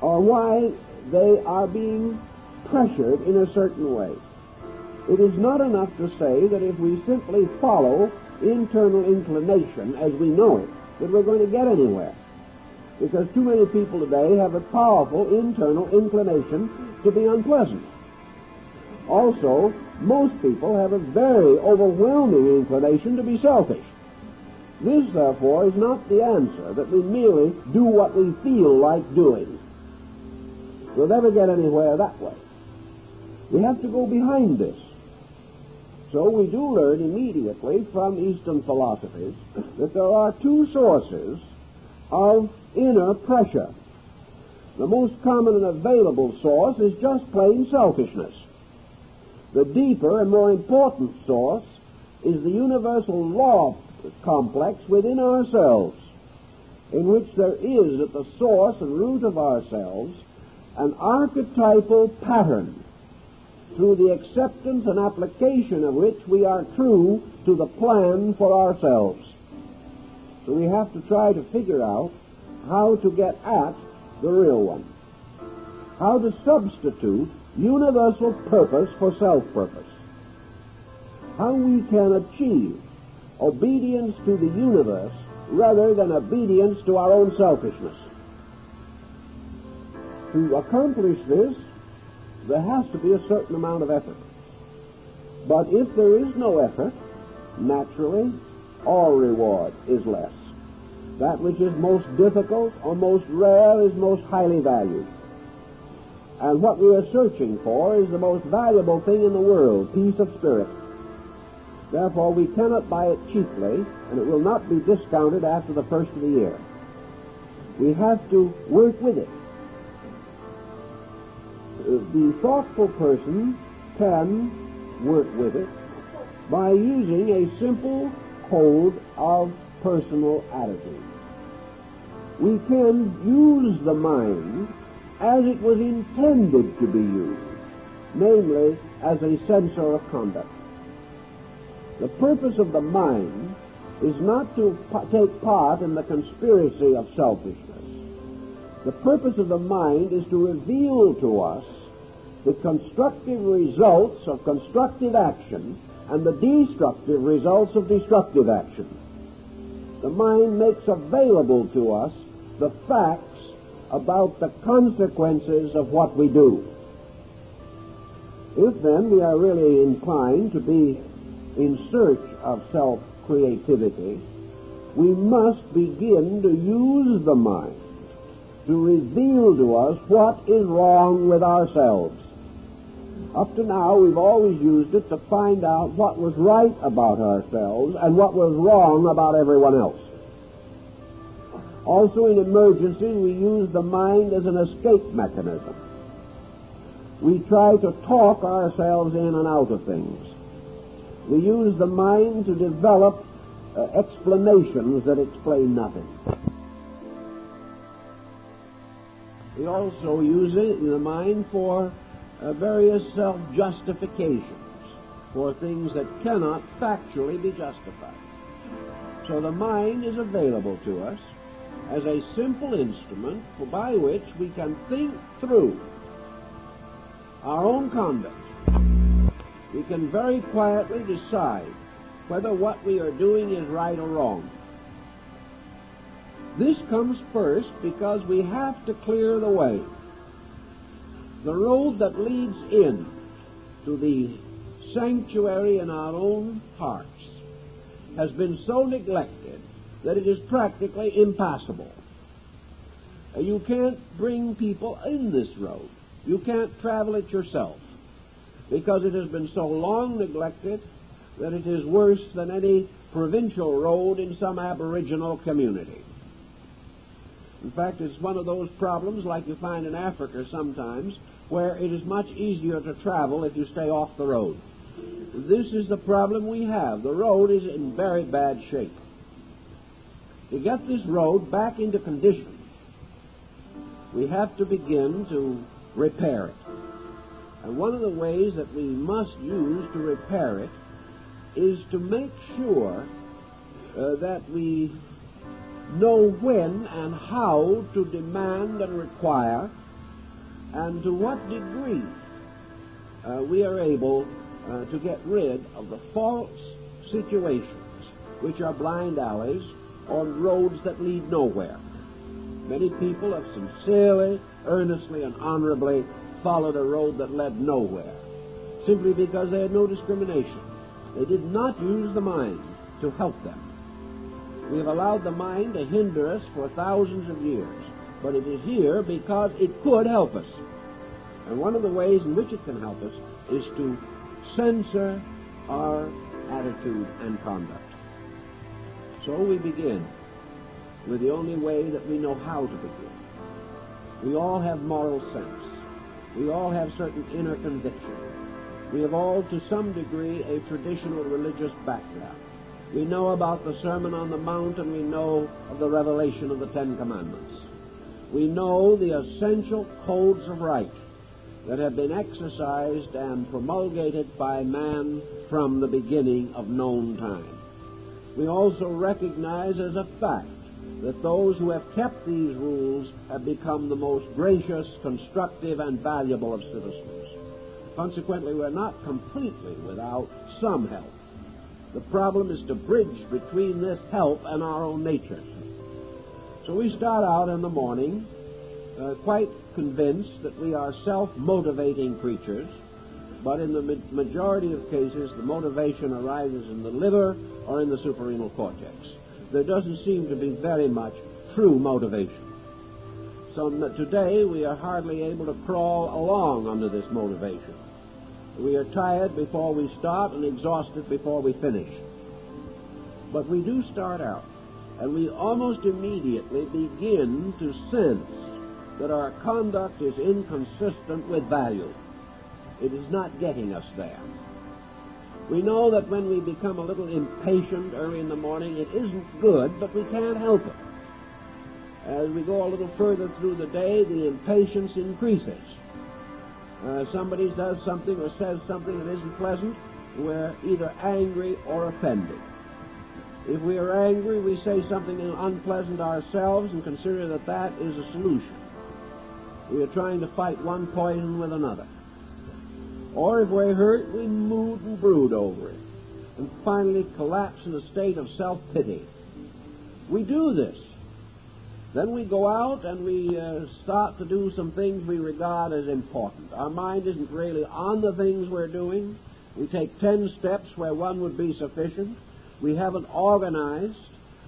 or why they are being pressured in a certain way. It is not enough to say that if we simply follow internal inclination as we know it, that we're going to get anywhere. Because too many people today have a powerful internal inclination to be unpleasant. Also, most people have a very overwhelming inclination to be selfish. This, therefore, is not the answer, that we merely do what we feel like doing. We'll never get anywhere that way. We have to go behind this. So we do learn immediately from Eastern philosophies that there are two sources of inner pressure. The most common and available source is just plain selfishness. The deeper and more important source is the universal law complex within ourselves, in which there is at the source and root of ourselves an archetypal pattern through the acceptance and application of which we are true to the plan for ourselves. So we have to try to figure out how to get at the real one. How to substitute universal purpose for self-purpose. How we can achieve obedience to the universe rather than obedience to our own selfishness. To accomplish this, there has to be a certain amount of effort. But if there is no effort, naturally, all reward is less. That which is most difficult or most rare is most highly valued. And what we are searching for is the most valuable thing in the world, peace of spirit. Therefore, we cannot buy it cheaply, and it will not be discounted after the first of the year. We have to work with it the thoughtful person can work with it by using a simple code of personal attitude. We can use the mind as it was intended to be used, namely as a censor of conduct. The purpose of the mind is not to take part in the conspiracy of selfishness. The purpose of the mind is to reveal to us the constructive results of constructive action and the destructive results of destructive action. The mind makes available to us the facts about the consequences of what we do. If then we are really inclined to be in search of self creativity, we must begin to use the mind to reveal to us what is wrong with ourselves. Up to now, we've always used it to find out what was right about ourselves and what was wrong about everyone else. Also, in emergencies, we use the mind as an escape mechanism. We try to talk ourselves in and out of things. We use the mind to develop uh, explanations that explain nothing. We also use it in the mind for uh, various self justifications, for things that cannot factually be justified. So the mind is available to us as a simple instrument by which we can think through our own conduct. We can very quietly decide whether what we are doing is right or wrong. This comes first because we have to clear the way. The road that leads in to the sanctuary in our own hearts has been so neglected that it is practically impassable. Uh, you can't bring people in this road. You can't travel it yourself because it has been so long neglected that it is worse than any provincial road in some aboriginal community. In fact, it's one of those problems like you find in Africa sometimes where it is much easier to travel if you stay off the road. This is the problem we have. The road is in very bad shape. To get this road back into condition, we have to begin to repair it. And one of the ways that we must use to repair it is to make sure uh, that we know when and how to demand and require and to what degree uh, we are able uh, to get rid of the false situations which are blind alleys on roads that lead nowhere. Many people have sincerely, earnestly, and honorably followed a road that led nowhere, simply because they had no discrimination. They did not use the mind to help them. We have allowed the mind to hinder us for thousands of years, but it is here because it could help us. And one of the ways in which it can help us is to censor our attitude and conduct. So we begin with the only way that we know how to begin. We all have moral sense. We all have certain inner convictions. We have all, to some degree, a traditional religious background. We know about the Sermon on the Mount and we know of the revelation of the Ten Commandments. We know the essential codes of right that have been exercised and promulgated by man from the beginning of known time we also recognize as a fact that those who have kept these rules have become the most gracious, constructive, and valuable of citizens. Consequently, we're not completely without some help. The problem is to bridge between this help and our own nature. So we start out in the morning uh, quite convinced that we are self motivating creatures but in the majority of cases, the motivation arises in the liver or in the suprarenal cortex. There doesn't seem to be very much true motivation. So today we are hardly able to crawl along under this motivation. We are tired before we start and exhausted before we finish. But we do start out, and we almost immediately begin to sense that our conduct is inconsistent with value. It is not getting us there. We know that when we become a little impatient early in the morning, it isn't good, but we can't help it. As we go a little further through the day, the impatience increases. Uh, somebody does something or says something that isn't pleasant, we're either angry or offended. If we are angry, we say something unpleasant ourselves and consider that that is a solution. We are trying to fight one poison with another. Or if we're hurt, we mood and brood over it, and finally collapse in a state of self pity. we do this. Then we go out and we uh, start to do some things we regard as important. Our mind isn't really on the things we're doing. We take ten steps where one would be sufficient. We haven't organized.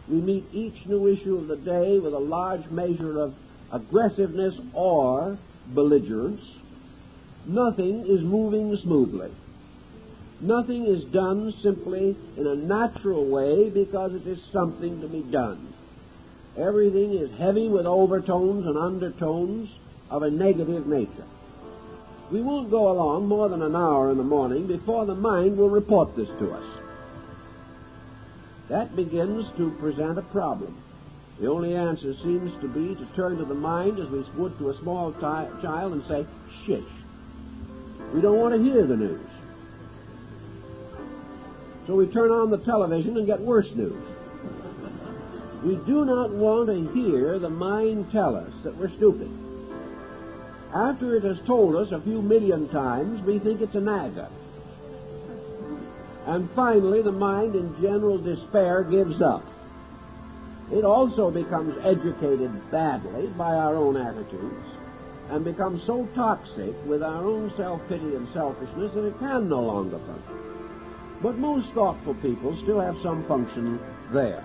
We meet each new issue of the day with a large measure of aggressiveness or belligerence. Nothing is moving smoothly. Nothing is done simply in a natural way because it is something to be done. Everything is heavy with overtones and undertones of a negative nature. We won't go along more than an hour in the morning before the mind will report this to us. That begins to present a problem. The only answer seems to be to turn to the mind as we would to a small child and say, shish. We don't want to hear the news. So we turn on the television and get worse news. We do not want to hear the mind tell us that we're stupid. After it has told us a few million times, we think it's a naga. And finally, the mind, in general despair, gives up. It also becomes educated badly by our own attitudes and becomes so toxic with our own self pity and selfishness that it can no longer function. But most thoughtful people still have some function there.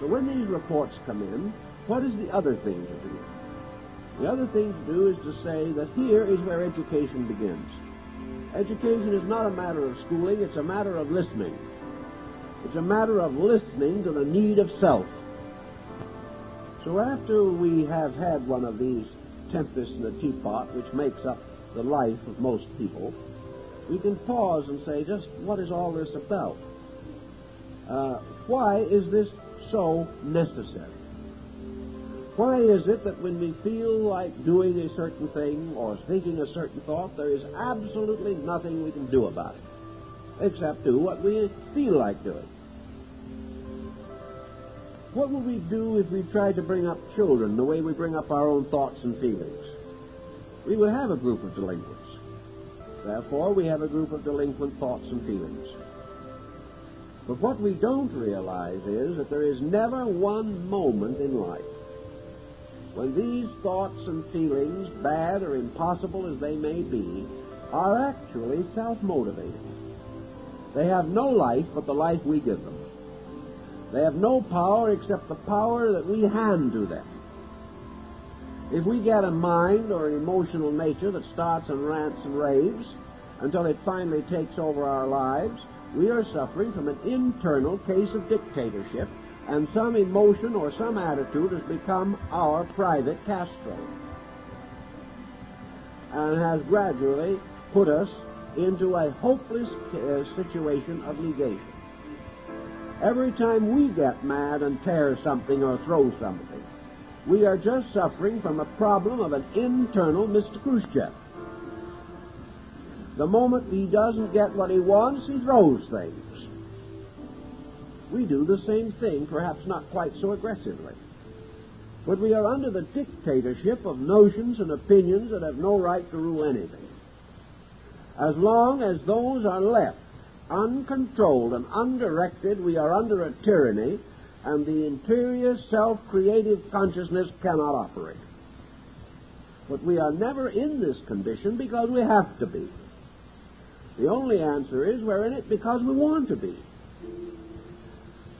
So when these reports come in, what is the other thing to do? The other thing to do is to say that here is where education begins. Education is not a matter of schooling, it's a matter of listening. It's a matter of listening to the need of self. So after we have had one of these tempests in the teapot, which makes up the life of most people, we can pause and say, just what is all this about? Uh, why is this so necessary? Why is it that when we feel like doing a certain thing or thinking a certain thought, there is absolutely nothing we can do about it except do what we feel like doing? What would we do if we tried to bring up children the way we bring up our own thoughts and feelings? We would have a group of delinquents. Therefore, we have a group of delinquent thoughts and feelings. But what we don't realize is that there is never one moment in life when these thoughts and feelings, bad or impossible as they may be, are actually self motivated. They have no life but the life we give them. They have no power except the power that we hand to them. If we get a mind or an emotional nature that starts and rants and raves until it finally takes over our lives, we are suffering from an internal case of dictatorship and some emotion or some attitude has become our private Castro and has gradually put us into a hopeless uh, situation of negation. Every time we get mad and tear something or throw something, we are just suffering from a problem of an internal Mr. Khrushchev. The moment he doesn't get what he wants, he throws things we do the same thing, perhaps not quite so aggressively. But we are under the dictatorship of notions and opinions that have no right to rule anything. As long as those are left uncontrolled and undirected, we are under a tyranny, and the interior self creative consciousness cannot operate. But we are never in this condition because we have to be. The only answer is we're in it because we want to be.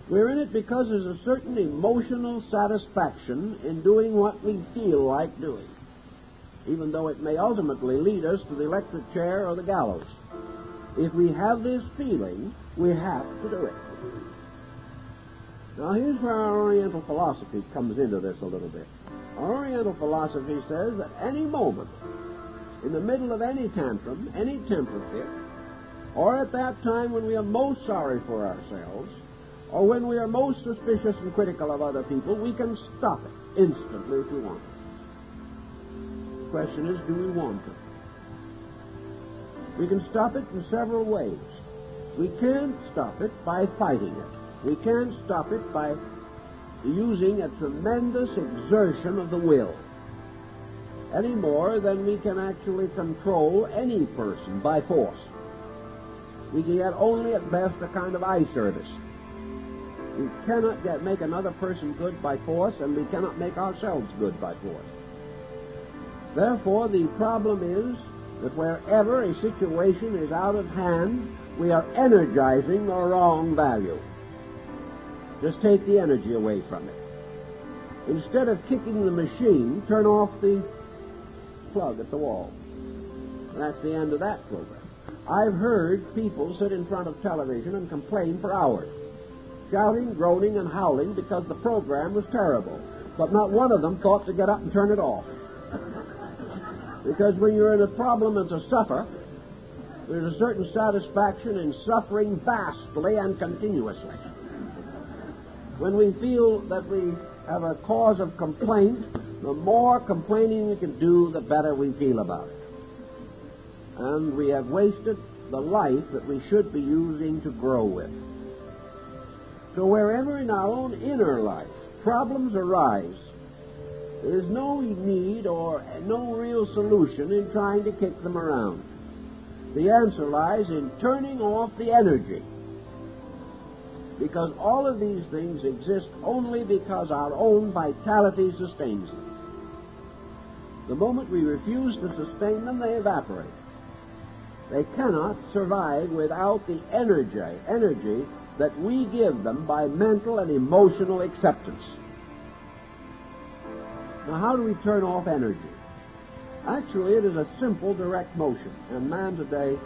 We're in it because there's a certain emotional satisfaction in doing what we feel like doing, even though it may ultimately lead us to the electric chair or the gallows. If we have this feeling, we have to do it. Now, here's where our Oriental philosophy comes into this a little bit. Our Oriental philosophy says that any moment, in the middle of any tantrum, any temper fit, or at that time when we are most sorry for ourselves, or when we are most suspicious and critical of other people, we can stop it instantly if we want to. The question is, do we want to? We can stop it in several ways. We can't stop it by fighting it. We can't stop it by using a tremendous exertion of the will any more than we can actually control any person by force. We can get only at best a kind of eye service We cannot get, make another person good by force, and we cannot make ourselves good by force. Therefore, the problem is that wherever a situation is out of hand, we are energizing the wrong value. Just take the energy away from it. Instead of kicking the machine, turn off the plug at the wall. That's the end of that program. I've heard people sit in front of television and complain for hours, shouting, groaning, and howling because the program was terrible. But not one of them thought to get up and turn it off. because when you're in a problem and to suffer, there's a certain satisfaction in suffering vastly and continuously. When we feel that we have a cause of complaint, the more complaining we can do, the better we feel about it. And we have wasted the life that we should be using to grow with. So wherever in our own inner life problems arise, there is no need or no real solution in trying to kick them around. The answer lies in turning off the energy because all of these things exist only because our own vitality sustains them. The moment we refuse to sustain them, they evaporate. They cannot survive without the energy, energy that we give them by mental and emotional acceptance. Now, how do we turn off energy? Actually, it is a simple, direct motion, and man today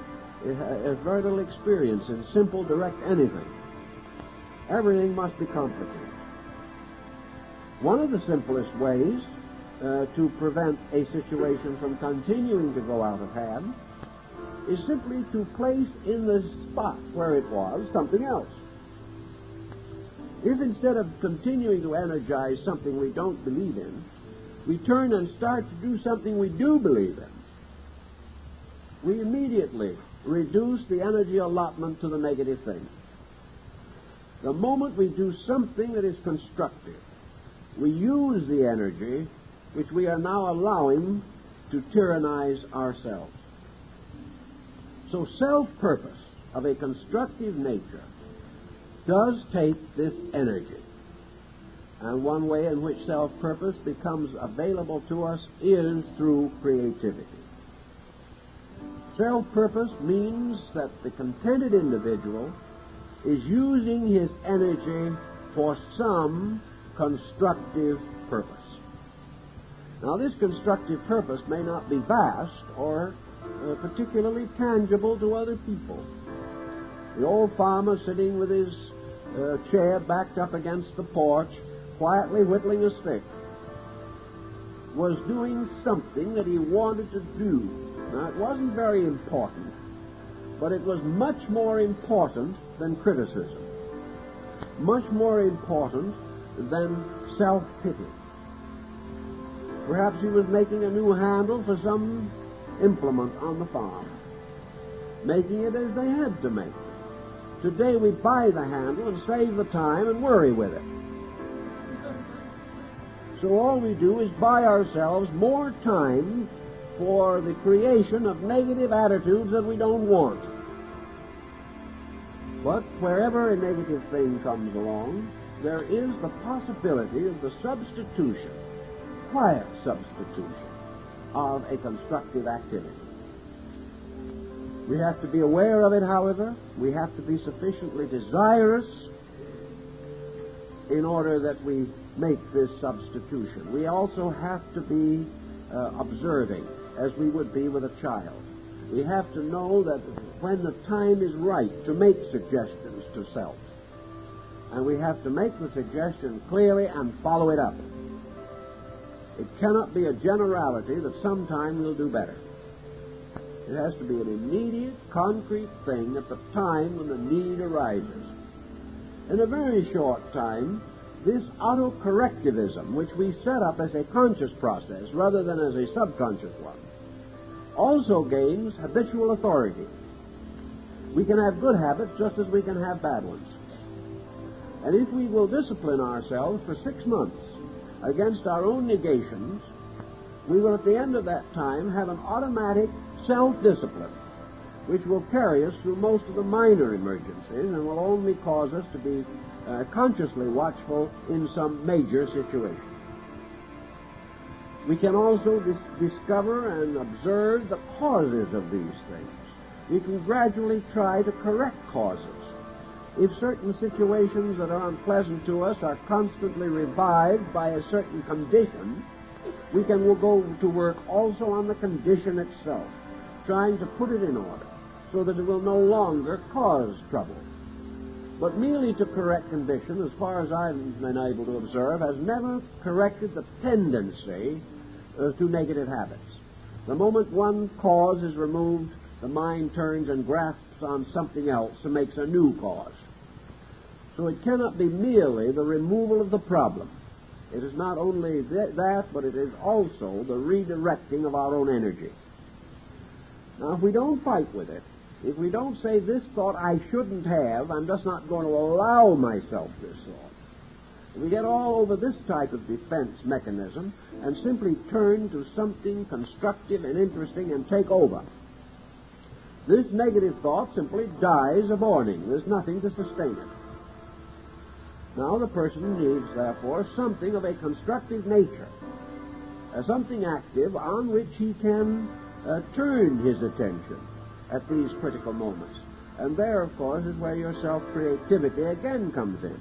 has very little experience in simple, direct anything. Everything must be complicated. One of the simplest ways uh, to prevent a situation from continuing to go out of hand is simply to place in the spot where it was something else. If instead of continuing to energize something we don't believe in, we turn and start to do something we do believe in, we immediately reduce the energy allotment to the negative thing. The moment we do something that is constructive, we use the energy which we are now allowing to tyrannize ourselves. So self purpose of a constructive nature does take this energy. And one way in which self purpose becomes available to us is through creativity. Self purpose means that the contented individual is using his energy for some constructive purpose. Now, this constructive purpose may not be vast or uh, particularly tangible to other people. The old farmer sitting with his uh, chair backed up against the porch, quietly whittling a stick, was doing something that he wanted to do. Now, it wasn't very important, but it was much more important than criticism, much more important than self pity. Perhaps he was making a new handle for some implement on the farm, making it as they had to make it. Today we buy the handle and save the time and worry with it. So all we do is buy ourselves more time for the creation of negative attitudes that we don't want. But wherever a negative thing comes along, there is the possibility of the substitution, quiet substitution, of a constructive activity. We have to be aware of it, however. We have to be sufficiently desirous in order that we make this substitution. We also have to be uh, observing, as we would be with a child. We have to know that when the time is right to make suggestions to self, and we have to make the suggestion clearly and follow it up. It cannot be a generality that sometime we'll do better. It has to be an immediate, concrete thing at the time when the need arises. In a very short time, this autocorrectivism, which we set up as a conscious process rather than as a subconscious one, also gains habitual authority. We can have good habits just as we can have bad ones. And if we will discipline ourselves for six months against our own negations, we will at the end of that time have an automatic self-discipline which will carry us through most of the minor emergencies and will only cause us to be uh, consciously watchful in some major situation. We can also dis- discover and observe the causes of these things. We can gradually try to correct causes. If certain situations that are unpleasant to us are constantly revived by a certain condition, we can go to work also on the condition itself, trying to put it in order so that it will no longer cause trouble. But merely to correct condition, as far as I've been able to observe, has never corrected the tendency uh, to negative habits. The moment one cause is removed, the mind turns and grasps on something else and makes a new cause. So it cannot be merely the removal of the problem. It is not only th- that, but it is also the redirecting of our own energy. Now, if we don't fight with it, if we don't say this thought I shouldn't have, I'm just not going to allow myself this thought. We get all over this type of defense mechanism and simply turn to something constructive and interesting and take over. This negative thought simply dies a morning. There's nothing to sustain it. Now the person needs, therefore, something of a constructive nature, uh, something active on which he can uh, turn his attention at these critical moments. And there, of course, is where your self creativity again comes in.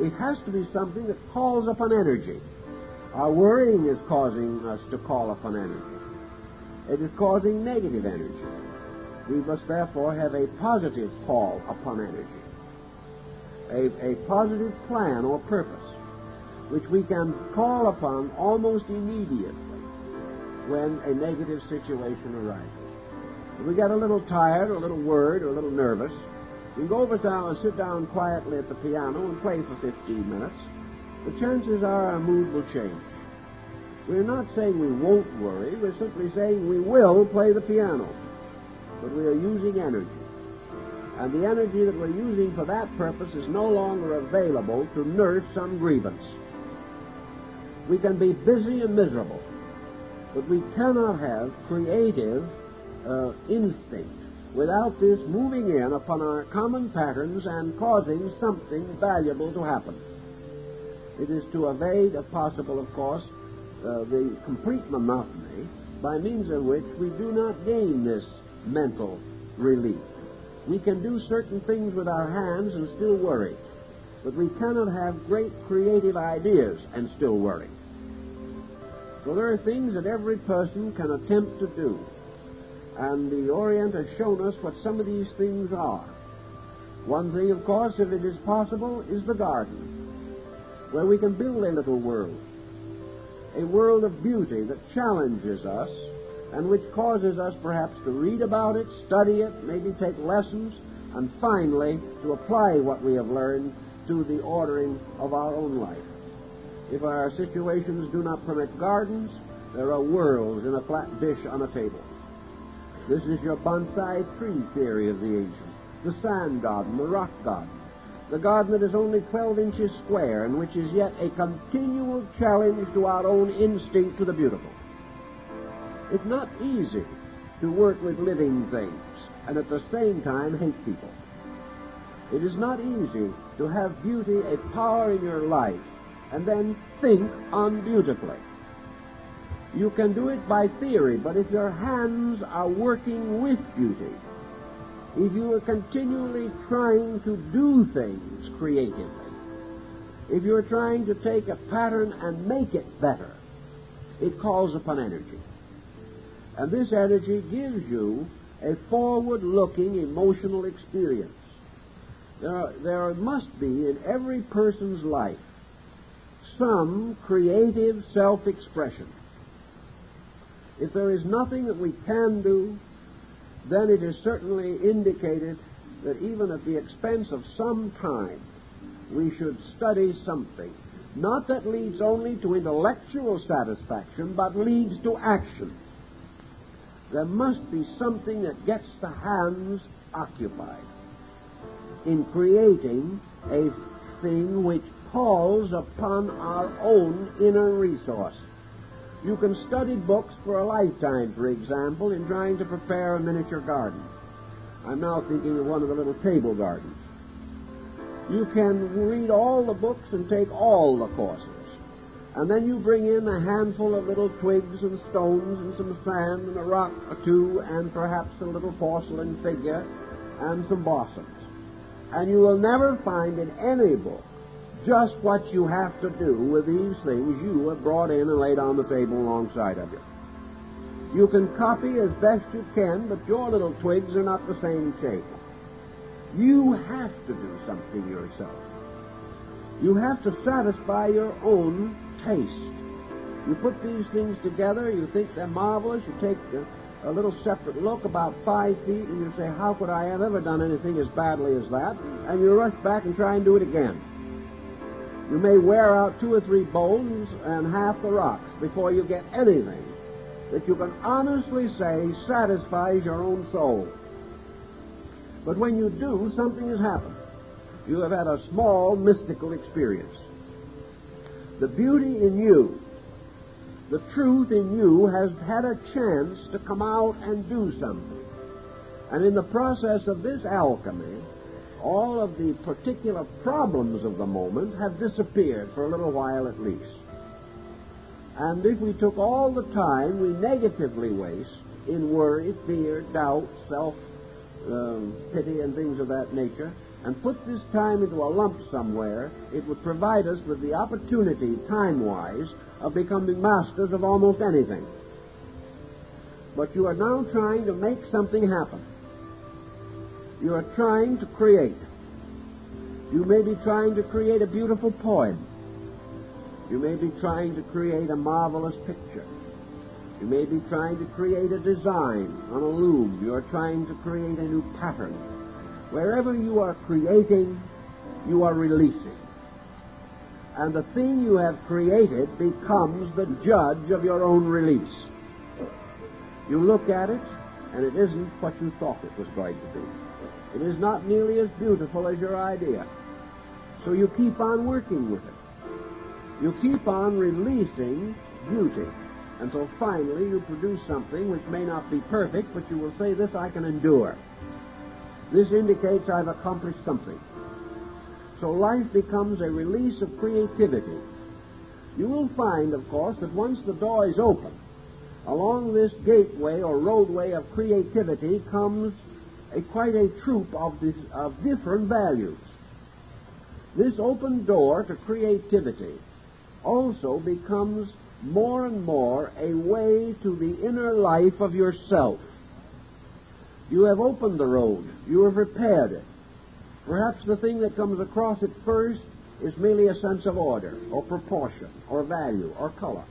It has to be something that calls upon energy. Our worrying is causing us to call upon energy. It is causing negative energy. We must therefore have a positive call upon energy, a, a positive plan or purpose, which we can call upon almost immediately when a negative situation arises. If we get a little tired or a little worried or a little nervous, we go over down and sit down quietly at the piano and play for 15 minutes. The chances are our mood will change. We're not saying we won't worry, we're simply saying we will play the piano. But we are using energy. And the energy that we're using for that purpose is no longer available to nurse some grievance. We can be busy and miserable, but we cannot have creative uh, instinct without this moving in upon our common patterns and causing something valuable to happen. It is to evade, if possible, of course, uh, the complete monotony by means of which we do not gain this mental relief. We can do certain things with our hands and still worry, but we cannot have great creative ideas and still worry. So there are things that every person can attempt to do and the Orient has shown us what some of these things are. One thing, of course, if it is possible, is the garden, where we can build a little world, a world of beauty that challenges us and which causes us perhaps to read about it, study it, maybe take lessons, and finally to apply what we have learned to the ordering of our own life. If our situations do not permit gardens, there are worlds in a flat dish on a table. This is your bonsai tree theory of the ancients. The sand garden, the rock garden. The garden that is only 12 inches square and which is yet a continual challenge to our own instinct to the beautiful. It's not easy to work with living things and at the same time hate people. It is not easy to have beauty a power in your life and then think unbeautifully. You can do it by theory, but if your hands are working with beauty, if you are continually trying to do things creatively, if you're trying to take a pattern and make it better, it calls upon energy. And this energy gives you a forward looking emotional experience. There, there must be in every person's life some creative self expression. If there is nothing that we can do, then it is certainly indicated that even at the expense of some time, we should study something. Not that leads only to intellectual satisfaction, but leads to action. There must be something that gets the hands occupied in creating a thing which calls upon our own inner resource. You can study books for a lifetime, for example, in trying to prepare a miniature garden. I'm now thinking of one of the little table gardens. You can read all the books and take all the courses. And then you bring in a handful of little twigs and stones and some sand and a rock or two and perhaps a little porcelain figure and some blossoms. And you will never find in any book just what you have to do with these things you have brought in and laid on the table alongside of you. You can copy as best you can, but your little twigs are not the same shape. You have to do something yourself. You have to satisfy your own taste. You put these things together, you think they're marvelous, you take a, a little separate look about five feet, and you say, How could I have ever done anything as badly as that? And you rush back and try and do it again. You may wear out two or three bones and half the rocks before you get anything that you can honestly say satisfies your own soul. But when you do, something has happened. You have had a small mystical experience. The beauty in you, the truth in you, has had a chance to come out and do something. And in the process of this alchemy, all of the particular problems of the moment have disappeared for a little while at least. And if we took all the time we negatively waste in worry, fear, doubt, self um, pity, and things of that nature, and put this time into a lump somewhere, it would provide us with the opportunity, time wise, of becoming masters of almost anything. But you are now trying to make something happen. You are trying to create. You may be trying to create a beautiful poem. You may be trying to create a marvelous picture. You may be trying to create a design on a loom. You are trying to create a new pattern. Wherever you are creating, you are releasing. And the thing you have created becomes the judge of your own release. You look at it, and it isn't what you thought it was going to be. It is not nearly as beautiful as your idea. So you keep on working with it. You keep on releasing beauty until finally you produce something which may not be perfect, but you will say, This I can endure. This indicates I've accomplished something. So life becomes a release of creativity. You will find, of course, that once the door is open, along this gateway or roadway of creativity comes a, quite a troop of, this, of different values. This open door to creativity also becomes more and more a way to the inner life of yourself. You have opened the road. You have repaired it. Perhaps the thing that comes across at first is merely a sense of order, or proportion, or value, or color.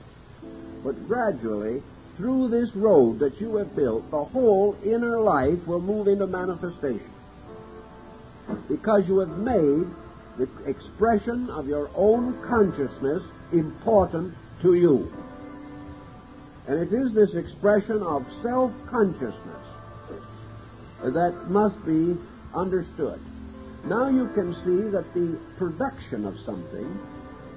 But gradually, through this road that you have built, the whole inner life will move into manifestation. Because you have made the expression of your own consciousness important to you. And it is this expression of self consciousness that must be understood. Now you can see that the production of something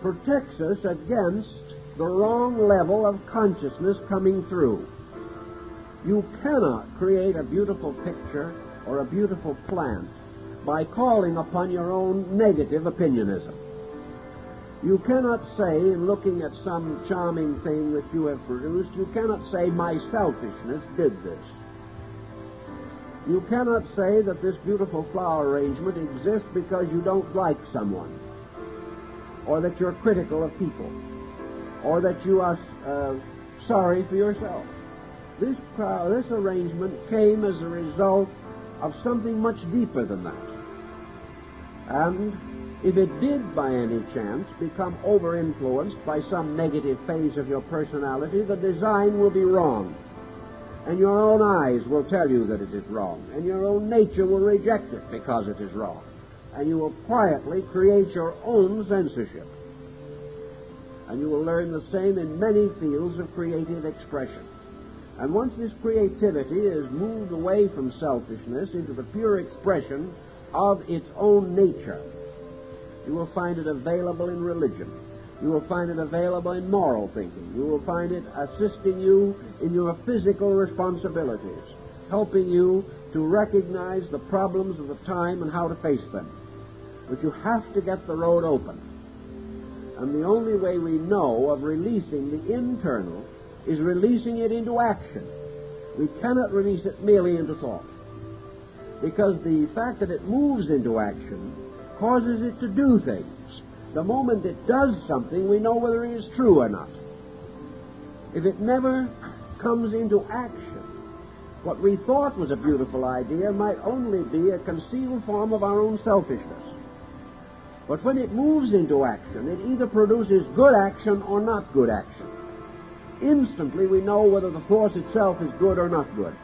protects us against the wrong level of consciousness coming through. You cannot create a beautiful picture or a beautiful plant by calling upon your own negative opinionism. You cannot say, in looking at some charming thing that you have produced, you cannot say, my selfishness did this. You cannot say that this beautiful flower arrangement exists because you don't like someone, or that you're critical of people, or that you are uh, sorry for yourself. This, uh, this arrangement came as a result of something much deeper than that. And if it did by any chance become over influenced by some negative phase of your personality, the design will be wrong. And your own eyes will tell you that it is wrong. And your own nature will reject it because it is wrong. And you will quietly create your own censorship. And you will learn the same in many fields of creative expression. And once this creativity is moved away from selfishness into the pure expression of its own nature, you will find it available in religion. You will find it available in moral thinking. You will find it assisting you in your physical responsibilities, helping you to recognize the problems of the time and how to face them. But you have to get the road open. And the only way we know of releasing the internal is releasing it into action. We cannot release it merely into thought. Because the fact that it moves into action causes it to do things. The moment it does something, we know whether it is true or not. If it never comes into action, what we thought was a beautiful idea might only be a concealed form of our own selfishness. But when it moves into action, it either produces good action or not good action. Instantly we know whether the force itself is good or not good.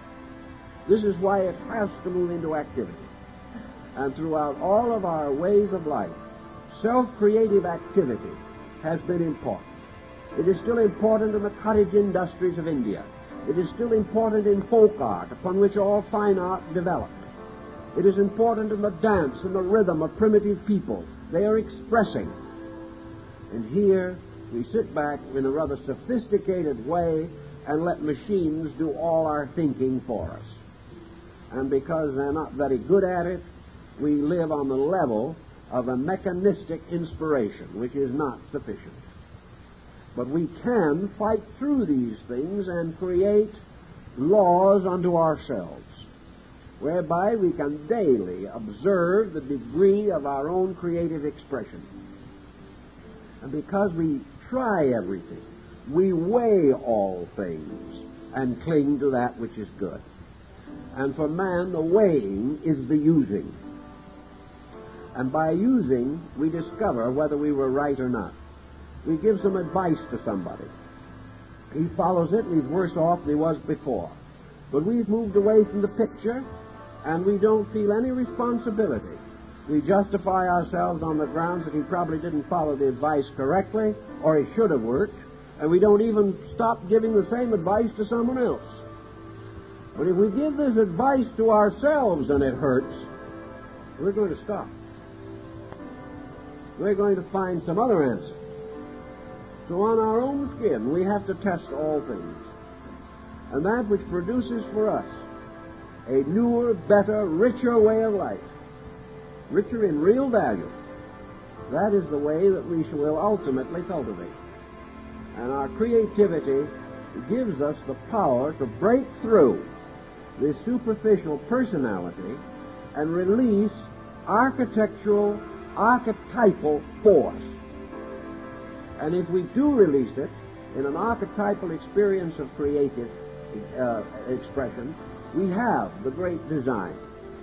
This is why it has to move into activity. And throughout all of our ways of life, self-creative activity has been important. It is still important in the cottage industries of India. It is still important in folk art, upon which all fine art developed. It is important in the dance and the rhythm of primitive people. They are expressing. And here we sit back in a rather sophisticated way and let machines do all our thinking for us. And because they're not very good at it, we live on the level of a mechanistic inspiration, which is not sufficient. But we can fight through these things and create laws unto ourselves, whereby we can daily observe the degree of our own creative expression. And because we try everything, we weigh all things and cling to that which is good. And for man, the weighing is the using. And by using, we discover whether we were right or not we give some advice to somebody. He follows it and he's worse off than he was before. But we've moved away from the picture and we don't feel any responsibility. We justify ourselves on the grounds that he probably didn't follow the advice correctly or he should have worked, and we don't even stop giving the same advice to someone else. But if we give this advice to ourselves and it hurts, we're going to stop. We're going to find some other answer. So on our own skin, we have to test all things. And that which produces for us a newer, better, richer way of life, richer in real value, that is the way that we will ultimately cultivate. And our creativity gives us the power to break through this superficial personality and release architectural, archetypal force and if we do release it in an archetypal experience of creative uh, expression, we have the great design.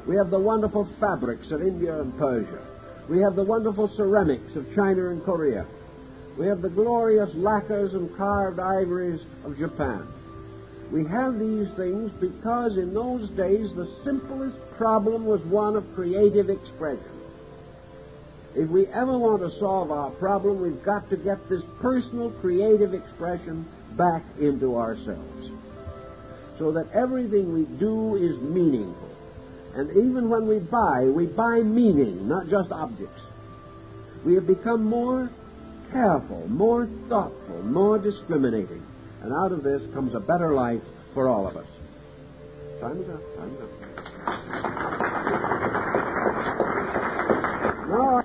We have the wonderful fabrics of India and Persia. We have the wonderful ceramics of China and Korea. We have the glorious lacquers and carved ivories of Japan. We have these things because in those days the simplest problem was one of creative expression. If we ever want to solve our problem, we've got to get this personal creative expression back into ourselves. So that everything we do is meaningful. And even when we buy, we buy meaning, not just objects. We have become more careful, more thoughtful, more discriminating. And out of this comes a better life for all of us. Time up. Time up. Now,